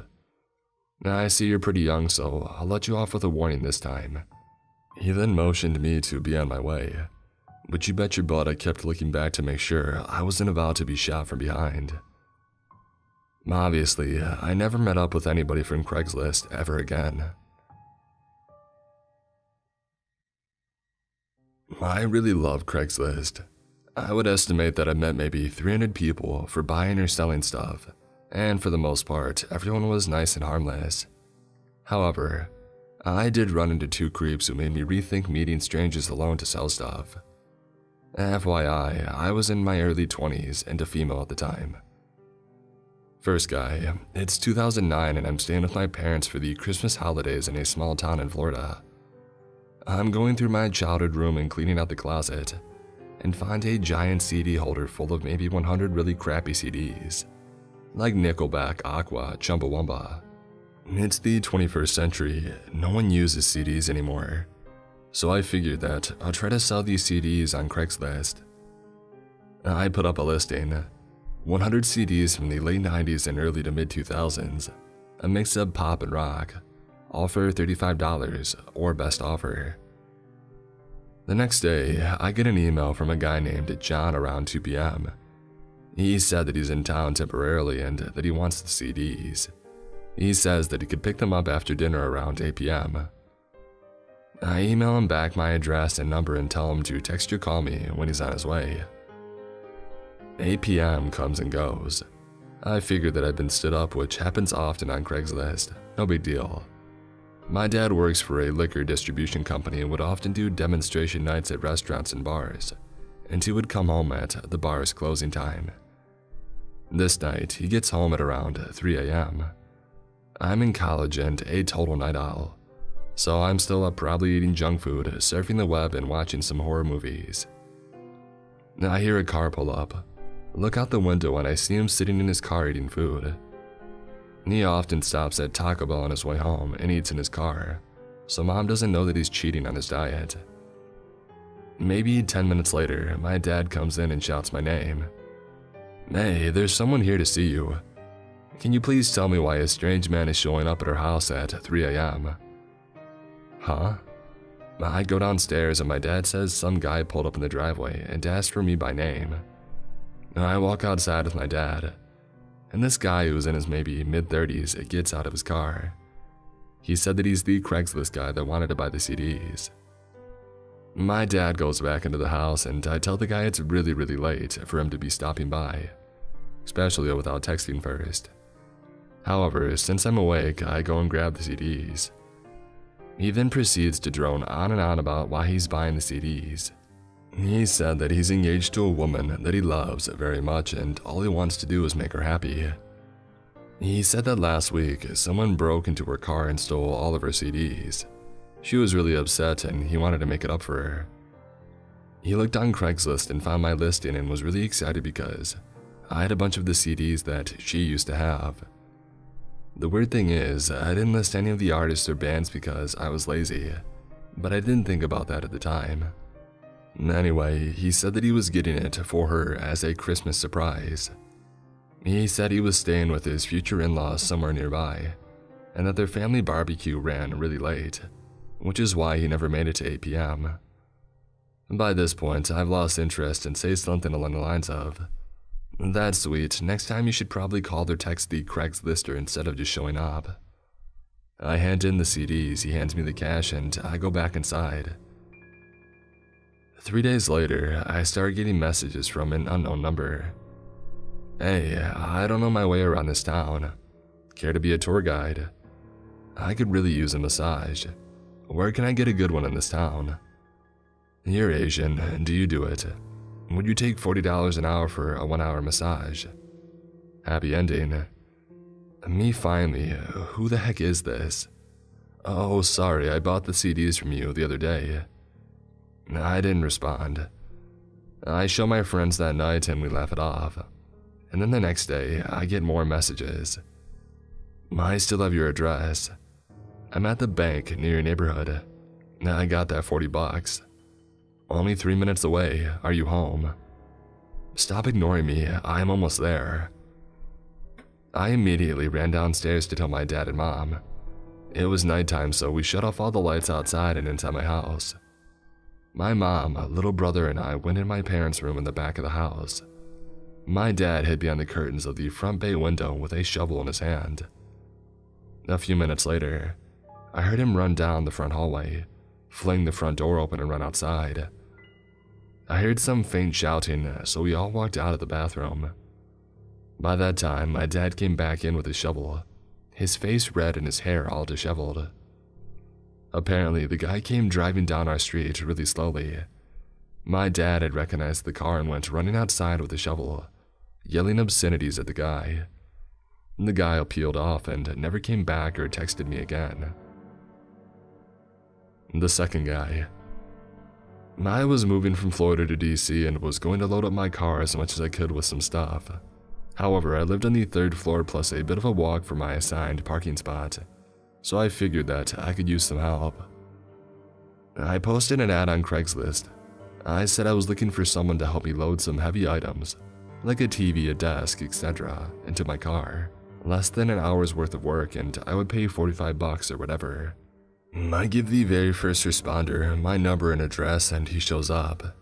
Now I see you're pretty young, so I'll let you off with a warning this time. He then motioned me to be on my way. But you bet your butt I kept looking back to make sure I wasn't about to be shot from behind. Obviously, I never met up with anybody from Craigslist ever again. I really love Craigslist. I would estimate that I met maybe 300 people for buying or selling stuff, and for the most part, everyone was nice and harmless. However, I did run into two creeps who made me rethink meeting strangers alone to sell stuff. FYI, I was in my early 20s and a female at the time. First guy, it's 2009 and I'm staying with my parents for the Christmas holidays in a small town in Florida. I'm going through my childhood room and cleaning out the closet, and find a giant CD holder full of maybe 100 really crappy CDs, like Nickelback, Aqua, Chumbawamba. It's the 21st century, no one uses CDs anymore, so I figured that I'll try to sell these CDs on Craigslist. I put up a listing 100 CDs from the late 90s and early to mid 2000s, a mix of pop and rock, for $35 or best offer. The next day, I get an email from a guy named John around 2 p.m. He said that he's in town temporarily and that he wants the CDs. He says that he could pick them up after dinner around 8 p.m. I email him back my address and number and tell him to text or call me when he's on his way. 8 p.m. comes and goes. I figure that I've been stood up, which happens often on Craigslist. No big deal. My dad works for a liquor distribution company and would often do demonstration nights at restaurants and bars, and he would come home at the bar's closing time. This night, he gets home at around 3 a.m. I'm in college and a total night owl, so I'm still up probably eating junk food, surfing the web, and watching some horror movies. I hear a car pull up, look out the window and I see him sitting in his car eating food. He often stops at Taco Bell on his way home and eats in his car, so mom doesn't know that he's cheating on his diet. Maybe 10 minutes later, my dad comes in and shouts my name. Hey, there's someone here to see you. Can you please tell me why a strange man is showing up at our house at 3 a.m.? Huh? I go downstairs and my dad says some guy pulled up in the driveway and asked for me by name. I walk outside with my dad, and this guy who's in his maybe mid 30s gets out of his car. He said that he's the Craigslist guy that wanted to buy the CDs. My dad goes back into the house, and I tell the guy it's really, really late for him to be stopping by, especially without texting first. However, since I'm awake, I go and grab the CDs. He then proceeds to drone on and on about why he's buying the CDs. He said that he's engaged to a woman that he loves very much and all he wants to do is make her happy. He said that last week someone broke into her car and stole all of her CDs. She was really upset and he wanted to make it up for her. He looked on Craigslist and found my listing and was really excited because I had a bunch of the CDs that she used to have. The weird thing is, I didn't list any of the artists or bands because I was lazy, but I didn't think about that at the time. Anyway, he said that he was getting it for her as a Christmas surprise. He said he was staying with his future in laws somewhere nearby, and that their family barbecue ran really late, which is why he never made it to 8 p.m. By this point, I've lost interest and say something along the lines of, That's sweet, next time you should probably call or text the Craigslister instead of just showing up. I hand in the CDs, he hands me the cash, and I go back inside. Three days later, I started getting messages from an unknown number. Hey, I don't know my way around this town. Care to be a tour guide? I could really use a massage. Where can I get a good one in this town? You're Asian, do you do it? Would you take $40 an hour for a one hour massage? Happy ending. Me finally, who the heck is this? Oh, sorry, I bought the CDs from you the other day. I didn't respond. I show my friends that night and we laugh it off. And then the next day, I get more messages. I still have your address. I'm at the bank near your neighborhood. I got that 40 bucks. Only three minutes away. Are you home? Stop ignoring me. I'm almost there. I immediately ran downstairs to tell my dad and mom. It was nighttime, so we shut off all the lights outside and inside my house. My mom, a little brother, and I went in my parents' room in the back of the house. My dad hid behind the curtains of the front bay window with a shovel in his hand. A few minutes later, I heard him run down the front hallway, fling the front door open, and run outside. I heard some faint shouting, so we all walked out of the bathroom. By that time, my dad came back in with his shovel, his face red and his hair all disheveled. Apparently, the guy came driving down our street really slowly. My dad had recognized the car and went running outside with a shovel, yelling obscenities at the guy. The guy peeled off and never came back or texted me again. The second guy. I was moving from Florida to DC and was going to load up my car as much as I could with some stuff. However, I lived on the third floor plus a bit of a walk from my assigned parking spot so I figured that I could use some help. I posted an ad on Craigslist. I said I was looking for someone to help me load some heavy items, like a TV, a desk, etc., into my car. Less than an hour's worth of work and I would pay 45 bucks or whatever. I give the very first responder my number and address and he shows up.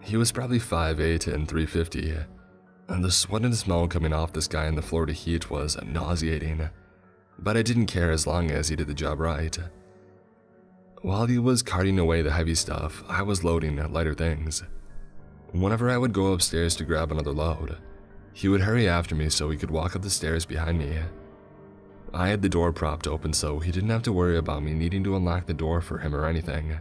He was probably 5'8 and 350, and the sweat and smell coming off this guy in the Florida heat was nauseating but I didn't care as long as he did the job right. While he was carting away the heavy stuff, I was loading lighter things. Whenever I would go upstairs to grab another load, he would hurry after me so he could walk up the stairs behind me. I had the door propped open so he didn't have to worry about me needing to unlock the door for him or anything.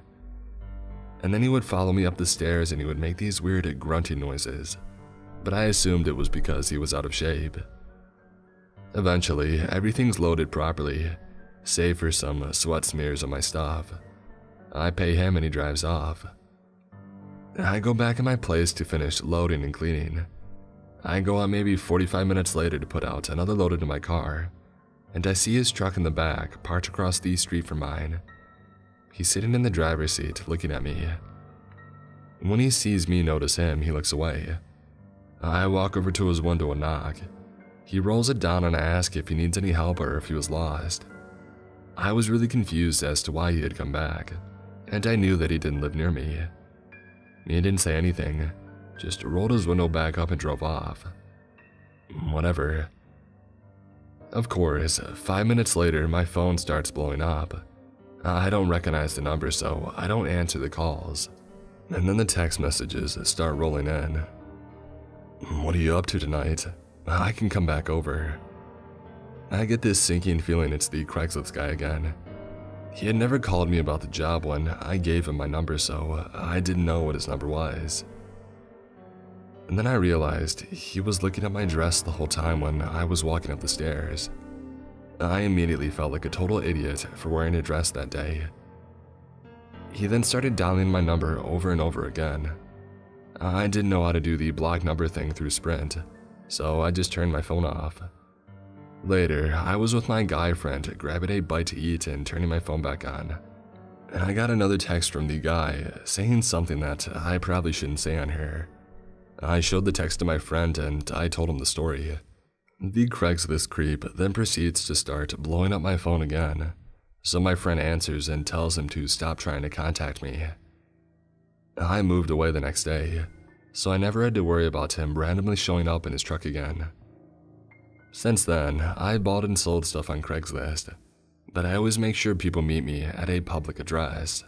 And then he would follow me up the stairs and he would make these weird grunting noises, but I assumed it was because he was out of shape. Eventually, everything's loaded properly, save for some sweat smears on my stuff. I pay him and he drives off. I go back in my place to finish loading and cleaning. I go out maybe 45 minutes later to put out another load into my car, and I see his truck in the back parked across the street from mine. He's sitting in the driver's seat looking at me. When he sees me notice him, he looks away. I walk over to his window and knock. He rolls it down and asks if he needs any help or if he was lost. I was really confused as to why he had come back, and I knew that he didn't live near me. He didn't say anything, just rolled his window back up and drove off. Whatever. Of course, five minutes later, my phone starts blowing up. I don't recognize the number, so I don't answer the calls. And then the text messages start rolling in. What are you up to tonight? I can come back over. I get this sinking feeling it's the Craigslist guy again. He had never called me about the job when I gave him my number, so I didn't know what his number was. And then I realized he was looking at my dress the whole time when I was walking up the stairs. I immediately felt like a total idiot for wearing a dress that day. He then started dialing my number over and over again. I didn't know how to do the block number thing through Sprint, so I just turned my phone off. Later, I was with my guy friend grabbing a bite to eat and turning my phone back on. And I got another text from the guy saying something that I probably shouldn't say on here. I showed the text to my friend and I told him the story. The Craigslist creep then proceeds to start blowing up my phone again, so my friend answers and tells him to stop trying to contact me. I moved away the next day, so I never had to worry about him randomly showing up in his truck again. Since then, I bought and sold stuff on Craigslist, but I always make sure people meet me at a public address.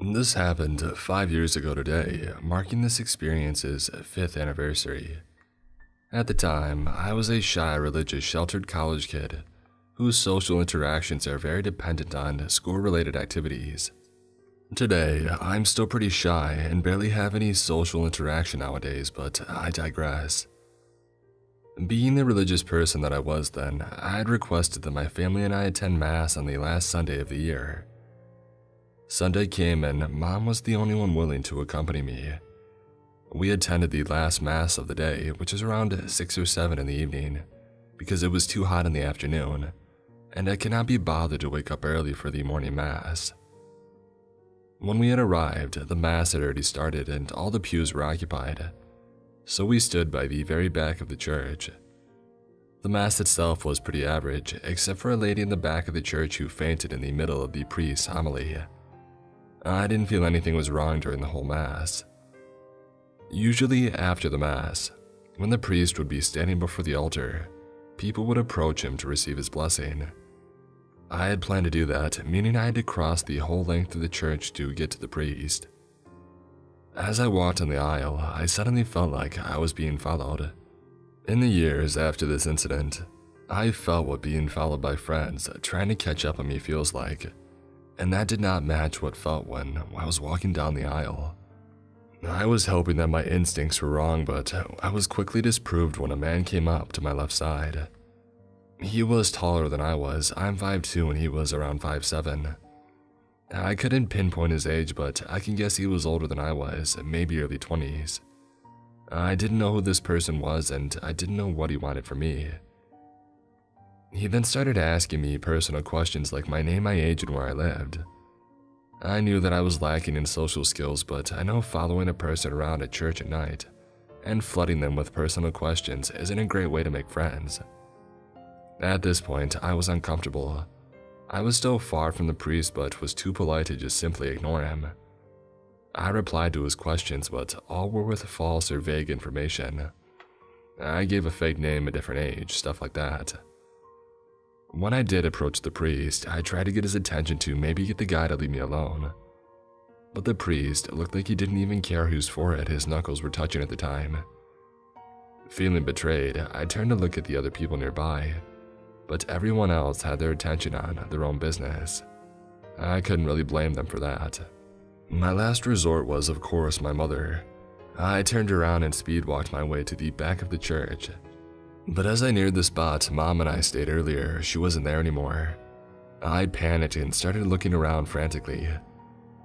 This happened five years ago today, marking this experience's fifth anniversary. At the time, I was a shy, religious, sheltered college kid whose social interactions are very dependent on school related activities. Today, I'm still pretty shy and barely have any social interaction nowadays, but I digress. Being the religious person that I was then, I had requested that my family and I attend Mass on the last Sunday of the year. Sunday came and Mom was the only one willing to accompany me. We attended the last Mass of the day, which was around 6 or 7 in the evening, because it was too hot in the afternoon, and I cannot be bothered to wake up early for the morning Mass. When we had arrived, the Mass had already started and all the pews were occupied so we stood by the very back of the church. The Mass itself was pretty average, except for a lady in the back of the church who fainted in the middle of the priest's homily. I didn't feel anything was wrong during the whole Mass. Usually, after the Mass, when the priest would be standing before the altar, people would approach him to receive his blessing. I had planned to do that, meaning I had to cross the whole length of the church to get to the priest. As I walked on the aisle, I suddenly felt like I was being followed. In the years after this incident, I felt what being followed by friends trying to catch up on me feels like, and that did not match what felt when I was walking down the aisle. I was hoping that my instincts were wrong, but I was quickly disproved when a man came up to my left side. He was taller than I was, I'm 5'2 and he was around 5'7. I couldn't pinpoint his age, but I can guess he was older than I was, maybe early 20s. I didn't know who this person was, and I didn't know what he wanted from me. He then started asking me personal questions like my name, my age, and where I lived. I knew that I was lacking in social skills, but I know following a person around at church at night and flooding them with personal questions isn't a great way to make friends. At this point, I was uncomfortable I was still far from the priest, but was too polite to just simply ignore him. I replied to his questions, but all were with false or vague information. I gave a fake name, a different age, stuff like that. When I did approach the priest, I tried to get his attention to maybe get the guy to leave me alone. But the priest looked like he didn't even care whose forehead his knuckles were touching at the time. Feeling betrayed, I turned to look at the other people nearby but everyone else had their attention on their own business. I couldn't really blame them for that. My last resort was, of course, my mother. I turned around and speed walked my way to the back of the church. But as I neared the spot mom and I stayed earlier, she wasn't there anymore. I panicked and started looking around frantically.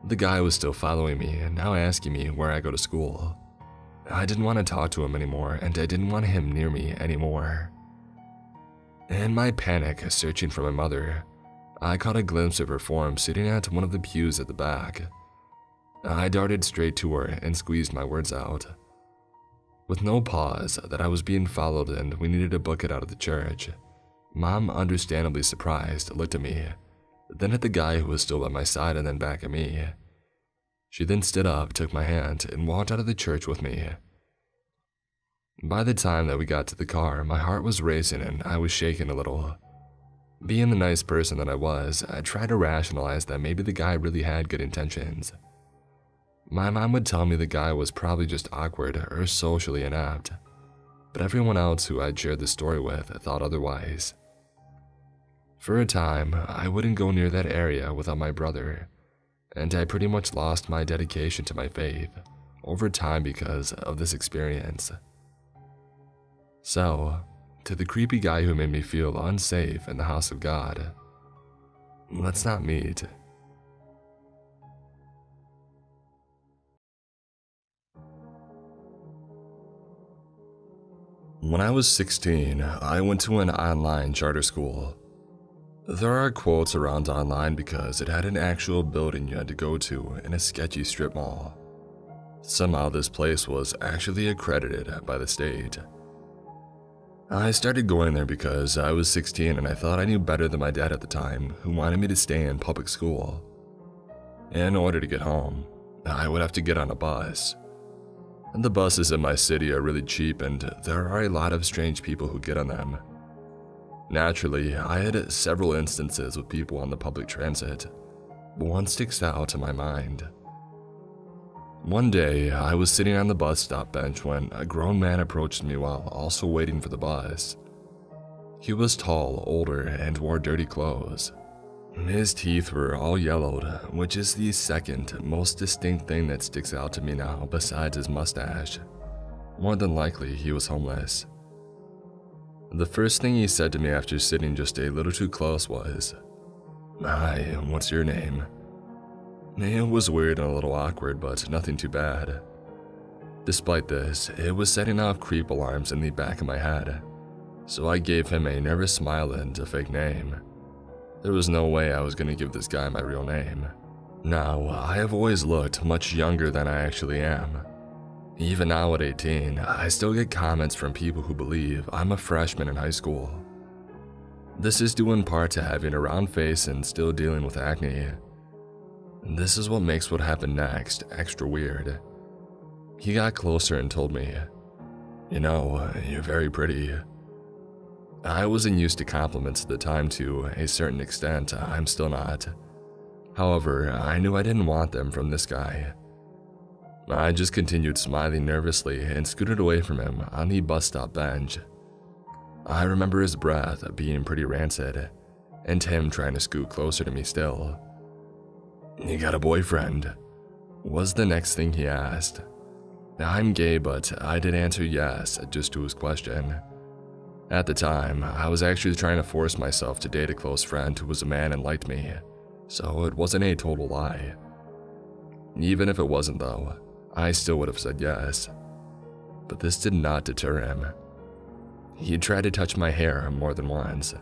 The guy was still following me and now asking me where I go to school. I didn't want to talk to him anymore and I didn't want him near me anymore. In my panic, searching for my mother, I caught a glimpse of her form sitting at one of the pews at the back. I darted straight to her and squeezed my words out. With no pause, that I was being followed and we needed to book it out of the church. Mom, understandably surprised, looked at me, then at the guy who was still by my side and then back at me. She then stood up, took my hand, and walked out of the church with me. By the time that we got to the car, my heart was racing and I was shaking a little. Being the nice person that I was, I tried to rationalize that maybe the guy really had good intentions. My mom would tell me the guy was probably just awkward or socially inept, but everyone else who I'd shared the story with thought otherwise. For a time, I wouldn't go near that area without my brother, and I pretty much lost my dedication to my faith over time because of this experience. So, to the creepy guy who made me feel unsafe in the house of God, let's not meet. When I was 16, I went to an online charter school. There are quotes around online because it had an actual building you had to go to in a sketchy strip mall. Somehow, this place was actually accredited by the state. I started going there because I was 16 and I thought I knew better than my dad at the time, who wanted me to stay in public school. In order to get home, I would have to get on a bus. And the buses in my city are really cheap and there are a lot of strange people who get on them. Naturally, I had several instances with people on the public transit, but one sticks out to my mind. One day, I was sitting on the bus stop bench when a grown man approached me while also waiting for the bus. He was tall, older, and wore dirty clothes. His teeth were all yellowed, which is the second most distinct thing that sticks out to me now besides his mustache. More than likely, he was homeless. The first thing he said to me after sitting just a little too close was, Hi, what's your name? It was weird and a little awkward, but nothing too bad. Despite this, it was setting off creep alarms in the back of my head, so I gave him a nervous smile and a fake name. There was no way I was going to give this guy my real name. Now, I have always looked much younger than I actually am. Even now at 18, I still get comments from people who believe I'm a freshman in high school. This is due in part to having a round face and still dealing with acne. This is what makes what happened next extra weird. He got closer and told me, You know, you're very pretty. I wasn't used to compliments at the time to a certain extent, I'm still not. However, I knew I didn't want them from this guy. I just continued smiling nervously and scooted away from him on the bus stop bench. I remember his breath being pretty rancid, and him trying to scoot closer to me still. You got a boyfriend? Was the next thing he asked. I'm gay, but I did answer yes just to his question. At the time, I was actually trying to force myself to date a close friend who was a man and liked me, so it wasn't a total lie. Even if it wasn't, though, I still would have said yes. But this did not deter him. He tried to touch my hair more than once,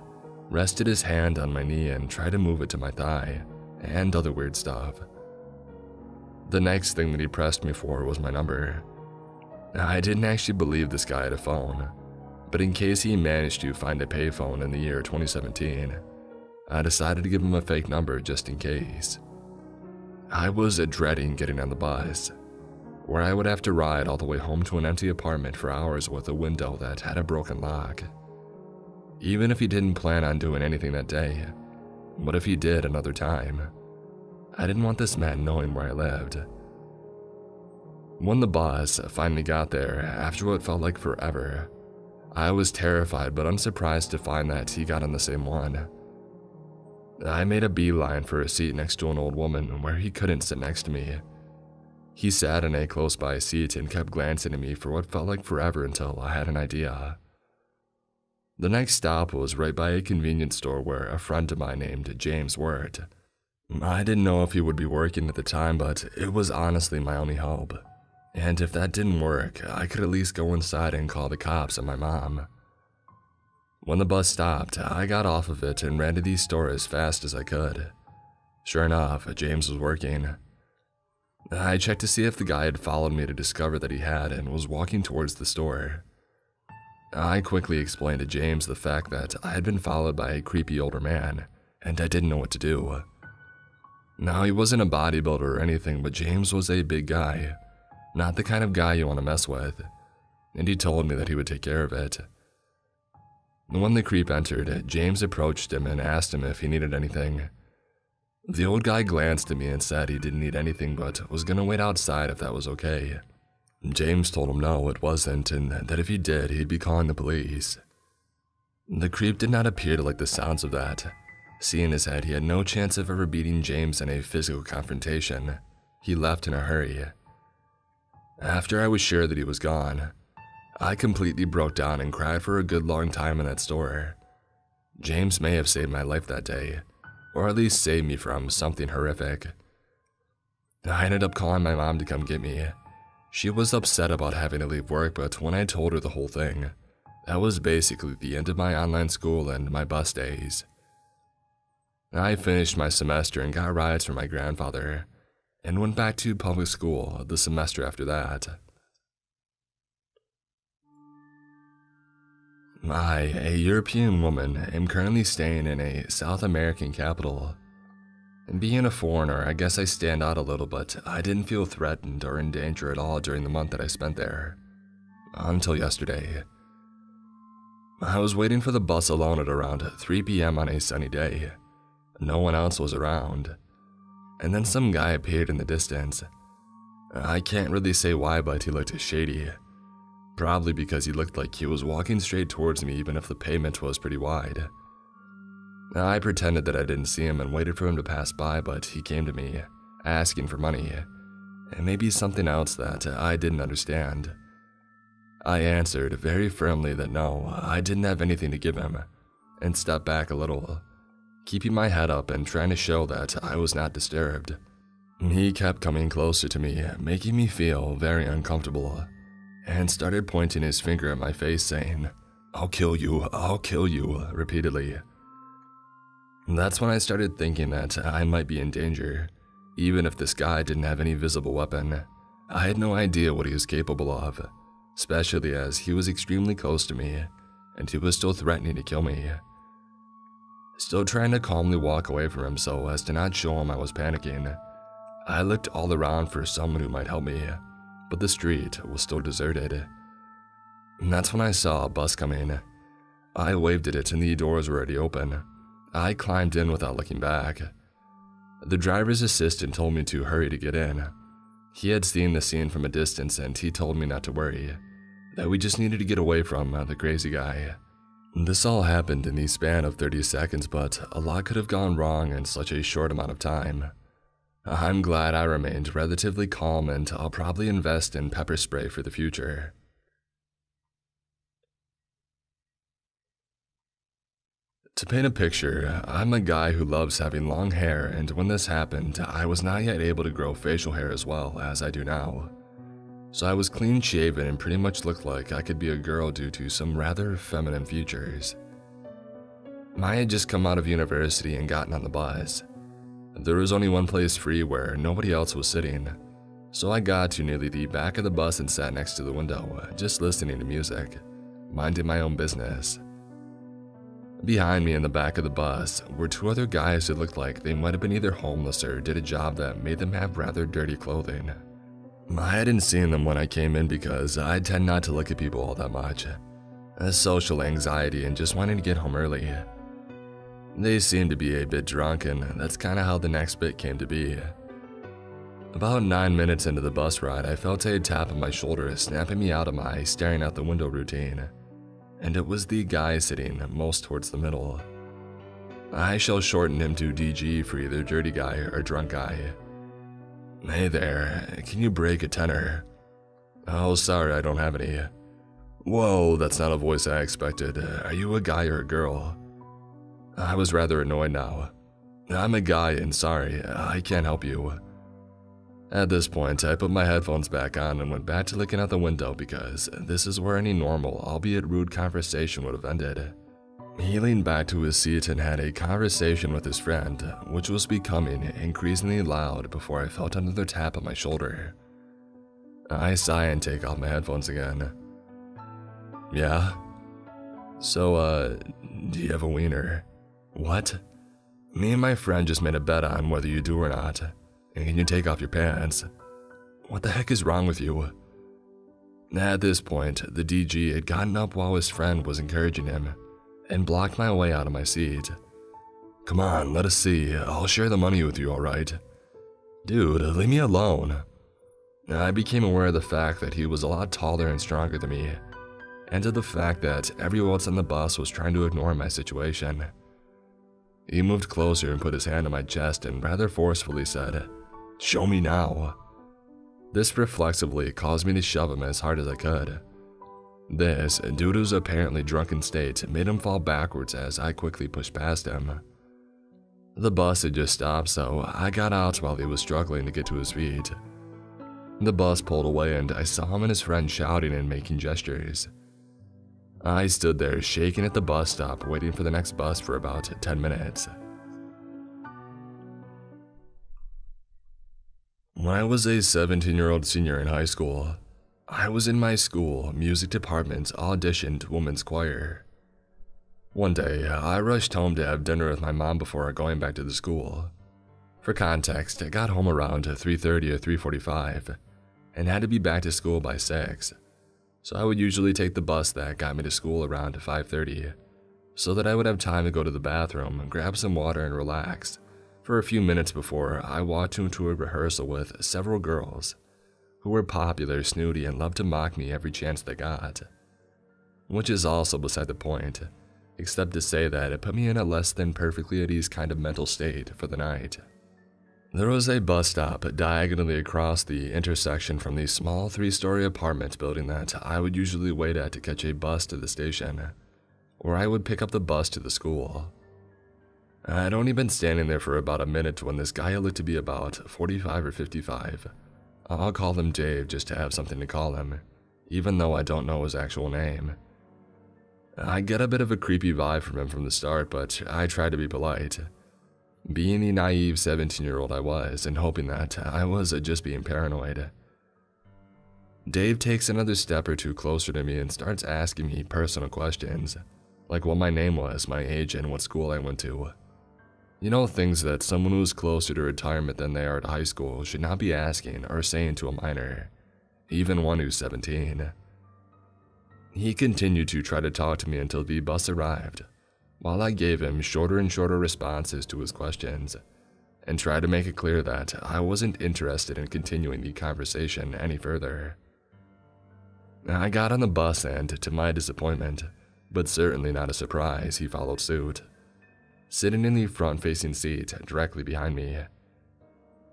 rested his hand on my knee and tried to move it to my thigh, and other weird stuff. The next thing that he pressed me for was my number. I didn't actually believe this guy had a phone, but in case he managed to find a payphone in the year 2017, I decided to give him a fake number just in case. I was dreading getting on the bus, where I would have to ride all the way home to an empty apartment for hours with a window that had a broken lock. Even if he didn't plan on doing anything that day, what if he did another time? I didn't want this man knowing where I lived. When the bus finally got there, after what felt like forever, I was terrified but unsurprised to find that he got on the same one. I made a beeline for a seat next to an old woman where he couldn't sit next to me he sat in a close by seat and kept glancing at me for what felt like forever until I had an idea. The next stop was right by a convenience store where a friend of mine named James worked. I didn't know if he would be working at the time, but it was honestly my only hope. And if that didn't work, I could at least go inside and call the cops and my mom. When the bus stopped, I got off of it and ran to the store as fast as I could. Sure enough, James was working. I checked to see if the guy had followed me to discover that he had and was walking towards the store. I quickly explained to James the fact that I had been followed by a creepy older man, and I didn't know what to do. Now, he wasn't a bodybuilder or anything, but James was a big guy. Not the kind of guy you want to mess with. And he told me that he would take care of it. When the creep entered, James approached him and asked him if he needed anything. The old guy glanced at me and said he didn't need anything but was gonna wait outside if that was okay. James told him no, it wasn't, and that if he did, he'd be calling the police. The creep did not appear to like the sounds of that. Seeing his head, he had no chance of ever beating James in a physical confrontation. He left in a hurry. After I was sure that he was gone, I completely broke down and cried for a good long time in that store. James may have saved my life that day, or at least saved me from something horrific. I ended up calling my mom to come get me. She was upset about having to leave work, but when I told her the whole thing, that was basically the end of my online school and my bus days. I finished my semester and got rides from my grandfather, and went back to public school the semester after that. I, a European woman, am currently staying in a South American capital. Being a foreigner, I guess I stand out a little, but I didn't feel threatened or in danger at all during the month that I spent there. Until yesterday. I was waiting for the bus alone at around 3 p.m. on a sunny day. No one else was around. And then some guy appeared in the distance. I can't really say why, but he looked shady. Probably because he looked like he was walking straight towards me even if the pavement was pretty wide. I pretended that I didn't see him and waited for him to pass by, but he came to me, asking for money, and maybe something else that I didn't understand. I answered very firmly that no, I didn't have anything to give him, and stepped back a little, keeping my head up and trying to show that I was not disturbed. He kept coming closer to me, making me feel very uncomfortable, and started pointing his finger at my face, saying, I'll kill you, I'll kill you, repeatedly. That's when I started thinking that I might be in danger, even if this guy didn't have any visible weapon. I had no idea what he was capable of, especially as he was extremely close to me, and he was still threatening to kill me. Still trying to calmly walk away from him so as to not show him I was panicking, I looked all around for someone who might help me, but the street was still deserted. And that's when I saw a bus coming. I waved at it and the doors were already open. I climbed in without looking back. The driver's assistant told me to hurry to get in. He had seen the scene from a distance and he told me not to worry, that we just needed to get away from uh, the crazy guy. This all happened in the span of 30 seconds, but a lot could have gone wrong in such a short amount of time. I'm glad I remained relatively calm and I'll probably invest in pepper spray for the future. To paint a picture, I'm a guy who loves having long hair, and when this happened, I was not yet able to grow facial hair as well as I do now. So I was clean shaven and pretty much looked like I could be a girl due to some rather feminine features. I had just come out of university and gotten on the bus. There was only one place free where nobody else was sitting, so I got to nearly the back of the bus and sat next to the window, just listening to music, minding my own business. Behind me in the back of the bus were two other guys who looked like they might have been either homeless or did a job that made them have rather dirty clothing. I hadn't seen them when I came in because I tend not to look at people all that much. A social anxiety and just wanting to get home early. They seemed to be a bit drunk and that's kinda how the next bit came to be. About 9 minutes into the bus ride, I felt a tap on my shoulder snapping me out of my staring out the window routine and it was the guy sitting most towards the middle. I shall shorten him to DG for either dirty guy or drunk guy. Hey there, can you break a tenner? Oh, sorry, I don't have any. Whoa, that's not a voice I expected. Are you a guy or a girl? I was rather annoyed now. I'm a guy and sorry, I can't help you. At this point, I put my headphones back on and went back to looking out the window because this is where any normal, albeit rude conversation would have ended. He leaned back to his seat and had a conversation with his friend, which was becoming increasingly loud before I felt another tap on my shoulder. I sigh and take off my headphones again. Yeah? So, uh, do you have a wiener? What? Me and my friend just made a bet on whether you do or not. And can you take off your pants? What the heck is wrong with you? At this point, the DG had gotten up while his friend was encouraging him and blocked my way out of my seat. Come on, let us see. I'll share the money with you, alright? Dude, leave me alone. I became aware of the fact that he was a lot taller and stronger than me, and of the fact that everyone else on the bus was trying to ignore my situation. He moved closer and put his hand on my chest and rather forcefully said, Show me now. This reflexively caused me to shove him as hard as I could. This, due to his apparently drunken state, made him fall backwards as I quickly pushed past him. The bus had just stopped, so I got out while he was struggling to get to his feet. The bus pulled away and I saw him and his friend shouting and making gestures. I stood there shaking at the bus stop waiting for the next bus for about 10 minutes. When I was a 17 year old senior in high school, I was in my school music department's auditioned women's choir. One day, I rushed home to have dinner with my mom before going back to the school. For context, I got home around 3.30 or 3.45 and had to be back to school by 6. So I would usually take the bus that got me to school around 5.30 so that I would have time to go to the bathroom, grab some water and relax for a few minutes before I walked into a rehearsal with several girls, who were popular, snooty, and loved to mock me every chance they got. Which is also beside the point, except to say that it put me in a less than perfectly at ease kind of mental state for the night. There was a bus stop diagonally across the intersection from the small three story apartment building that I would usually wait at to catch a bus to the station, or I would pick up the bus to the school. I'd only been standing there for about a minute when this guy looked to be about 45 or 55. I'll call him Dave just to have something to call him, even though I don't know his actual name. I get a bit of a creepy vibe from him from the start, but I try to be polite being the naive 17 year old I was and hoping that I was just being paranoid. Dave takes another step or two closer to me and starts asking me personal questions, like what my name was, my age, and what school I went to. You know, things that someone who's closer to retirement than they are at high school should not be asking or saying to a minor, even one who's 17. He continued to try to talk to me until the bus arrived while I gave him shorter and shorter responses to his questions and tried to make it clear that I wasn't interested in continuing the conversation any further. I got on the bus and, to my disappointment, but certainly not a surprise, he followed suit, sitting in the front facing seat directly behind me.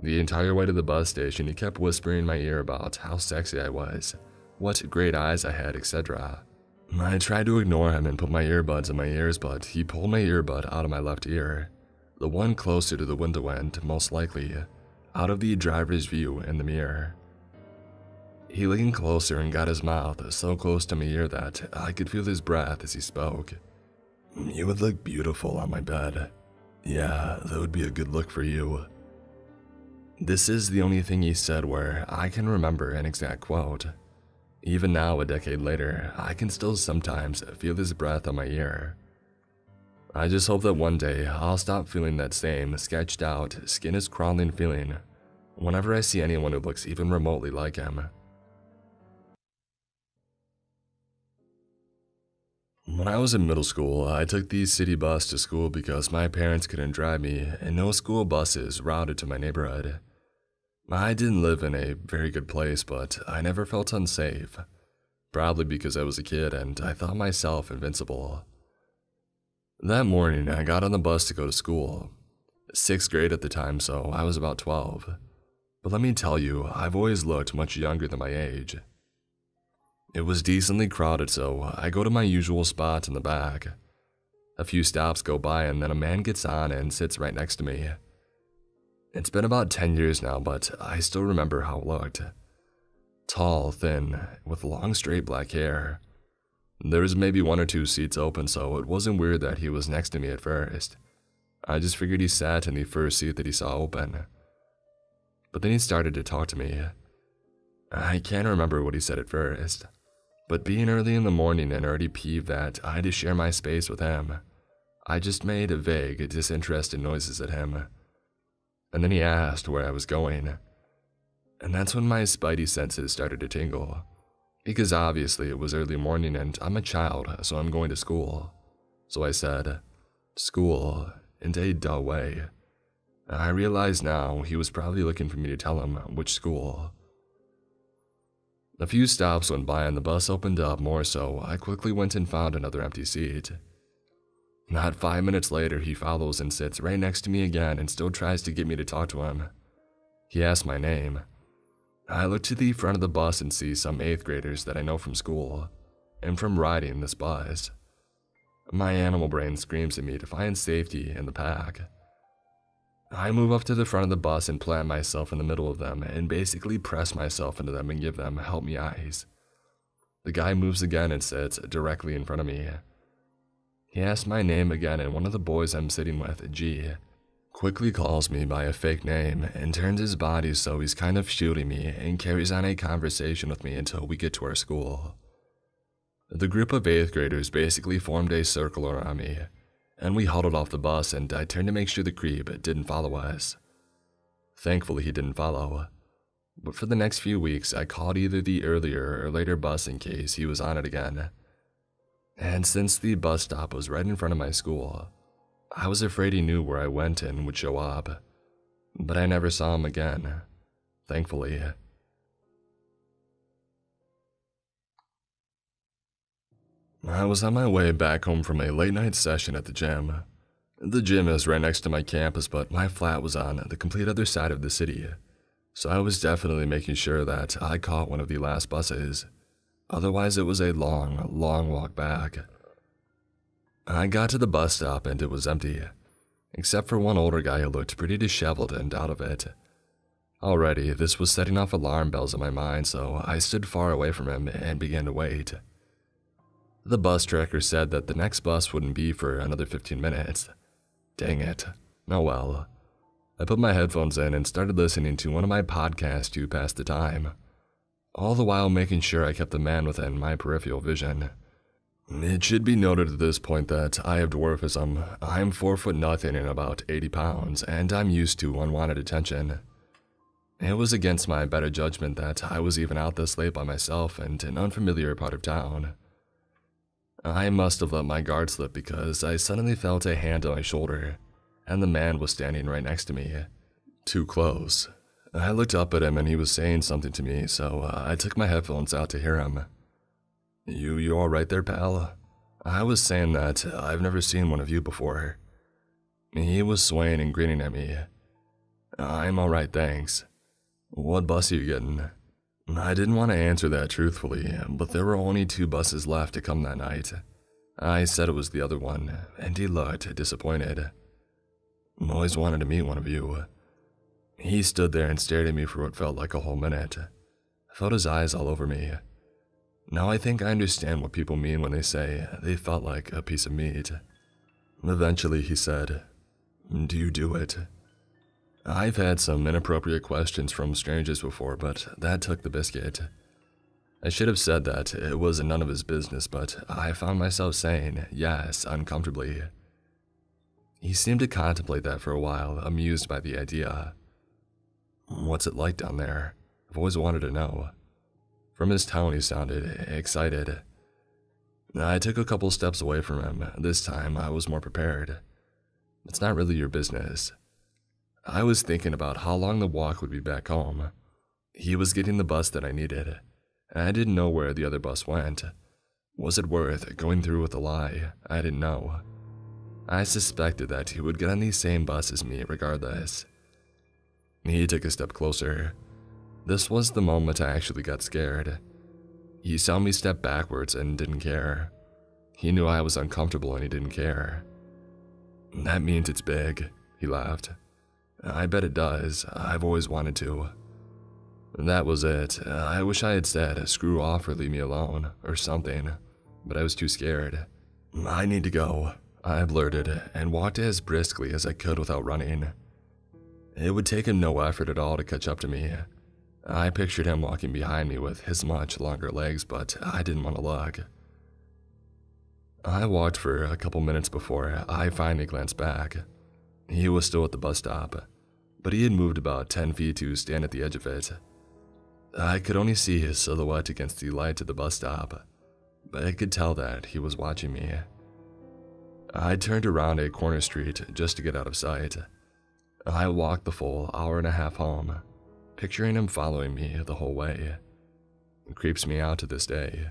The entire way to the bus station, he kept whispering in my ear about how sexy I was, what great eyes I had, etc. I tried to ignore him and put my earbuds in my ears, but he pulled my earbud out of my left ear, the one closer to the window end, most likely, out of the driver's view in the mirror. He leaned closer and got his mouth so close to my ear that I could feel his breath as he spoke. You would look beautiful on my bed. Yeah, that would be a good look for you. This is the only thing he said where I can remember an exact quote. Even now, a decade later, I can still sometimes feel his breath on my ear. I just hope that one day I'll stop feeling that same sketched out, skin is crawling feeling whenever I see anyone who looks even remotely like him. When I was in middle school, I took the city bus to school because my parents couldn't drive me and no school buses routed to my neighborhood. I didn't live in a very good place, but I never felt unsafe. Probably because I was a kid and I thought myself invincible. That morning, I got on the bus to go to school. Sixth grade at the time, so I was about 12. But let me tell you, I've always looked much younger than my age. It was decently crowded, so I go to my usual spot in the back. A few stops go by, and then a man gets on and sits right next to me. It's been about 10 years now, but I still remember how it looked. Tall, thin, with long straight black hair. There was maybe one or two seats open, so it wasn't weird that he was next to me at first. I just figured he sat in the first seat that he saw open. But then he started to talk to me. I can't remember what he said at first, but being early in the morning and already peeved that I had to share my space with him, I just made vague, disinterested noises at him and then he asked where I was going. And that's when my spidey senses started to tingle. Because obviously it was early morning and I'm a child, so I'm going to school. So I said, School, in a dull way. I realize now he was probably looking for me to tell him which school. A few stops went by and the bus opened up more so I quickly went and found another empty seat. Not five minutes later, he follows and sits right next to me again and still tries to get me to talk to him. He asks my name. I look to the front of the bus and see some 8th graders that I know from school and from riding this bus. My animal brain screams at me to find safety in the pack. I move up to the front of the bus and plant myself in the middle of them and basically press myself into them and give them help me eyes. The guy moves again and sits directly in front of me. He asks my name again, and one of the boys I'm sitting with, G, quickly calls me by a fake name and turns his body so he's kind of shooting me and carries on a conversation with me until we get to our school. The group of 8th graders basically formed a circle around me, and we huddled off the bus and I turned to make sure the creep didn't follow us. Thankfully, he didn't follow. But for the next few weeks, I caught either the earlier or later bus in case he was on it again. And since the bus stop was right in front of my school, I was afraid he knew where I went and would show up. But I never saw him again, thankfully. I was on my way back home from a late night session at the gym. The gym is right next to my campus, but my flat was on the complete other side of the city. So I was definitely making sure that I caught one of the last buses. Otherwise, it was a long, long walk back. I got to the bus stop and it was empty, except for one older guy who looked pretty disheveled and out of it. Already, this was setting off alarm bells in my mind, so I stood far away from him and began to wait. The bus tracker said that the next bus wouldn't be for another 15 minutes. Dang it. Oh well. I put my headphones in and started listening to one of my podcasts to pass the time, all the while making sure I kept the man within my peripheral vision. It should be noted at this point that I have dwarfism. I'm 4 foot nothing and about 80 pounds, and I'm used to unwanted attention. It was against my better judgment that I was even out this late by myself in an unfamiliar part of town. I must have let my guard slip because I suddenly felt a hand on my shoulder, and the man was standing right next to me. Too close. I looked up at him and he was saying something to me, so uh, I took my headphones out to hear him. You, you all right there, pal? I was saying that I've never seen one of you before. He was swaying and grinning at me. I'm alright, thanks. What bus are you getting? I didn't want to answer that truthfully, but there were only two buses left to come that night. I said it was the other one, and he looked disappointed. Always wanted to meet one of you. He stood there and stared at me for what felt like a whole minute. I felt his eyes all over me. Now I think I understand what people mean when they say they felt like a piece of meat. Eventually, he said, Do you do it? I've had some inappropriate questions from strangers before, but that took the biscuit. I should have said that it was none of his business, but I found myself saying yes uncomfortably. He seemed to contemplate that for a while, amused by the idea. What's it like down there? I've always wanted to know. From his tone, he sounded excited. I took a couple steps away from him. This time, I was more prepared. It's not really your business. I was thinking about how long the walk would be back home. He was getting the bus that I needed, and I didn't know where the other bus went. Was it worth going through with a lie? I didn't know. I suspected that he would get on the same bus as me regardless. He took a step closer. This was the moment I actually got scared. He saw me step backwards and didn't care. He knew I was uncomfortable and he didn't care. That means it's big, he laughed. I bet it does. I've always wanted to. That was it. I wish I had said, screw off or leave me alone, or something, but I was too scared. I need to go, I blurted, and walked as briskly as I could without running. It would take him no effort at all to catch up to me. I pictured him walking behind me with his much longer legs, but I didn't want to look. I walked for a couple minutes before I finally glanced back. He was still at the bus stop, but he had moved about 10 feet to stand at the edge of it. I could only see his silhouette against the light of the bus stop, but I could tell that he was watching me. I turned around a corner street just to get out of sight. I walked the full hour and a half home, picturing him following me the whole way. It creeps me out to this day.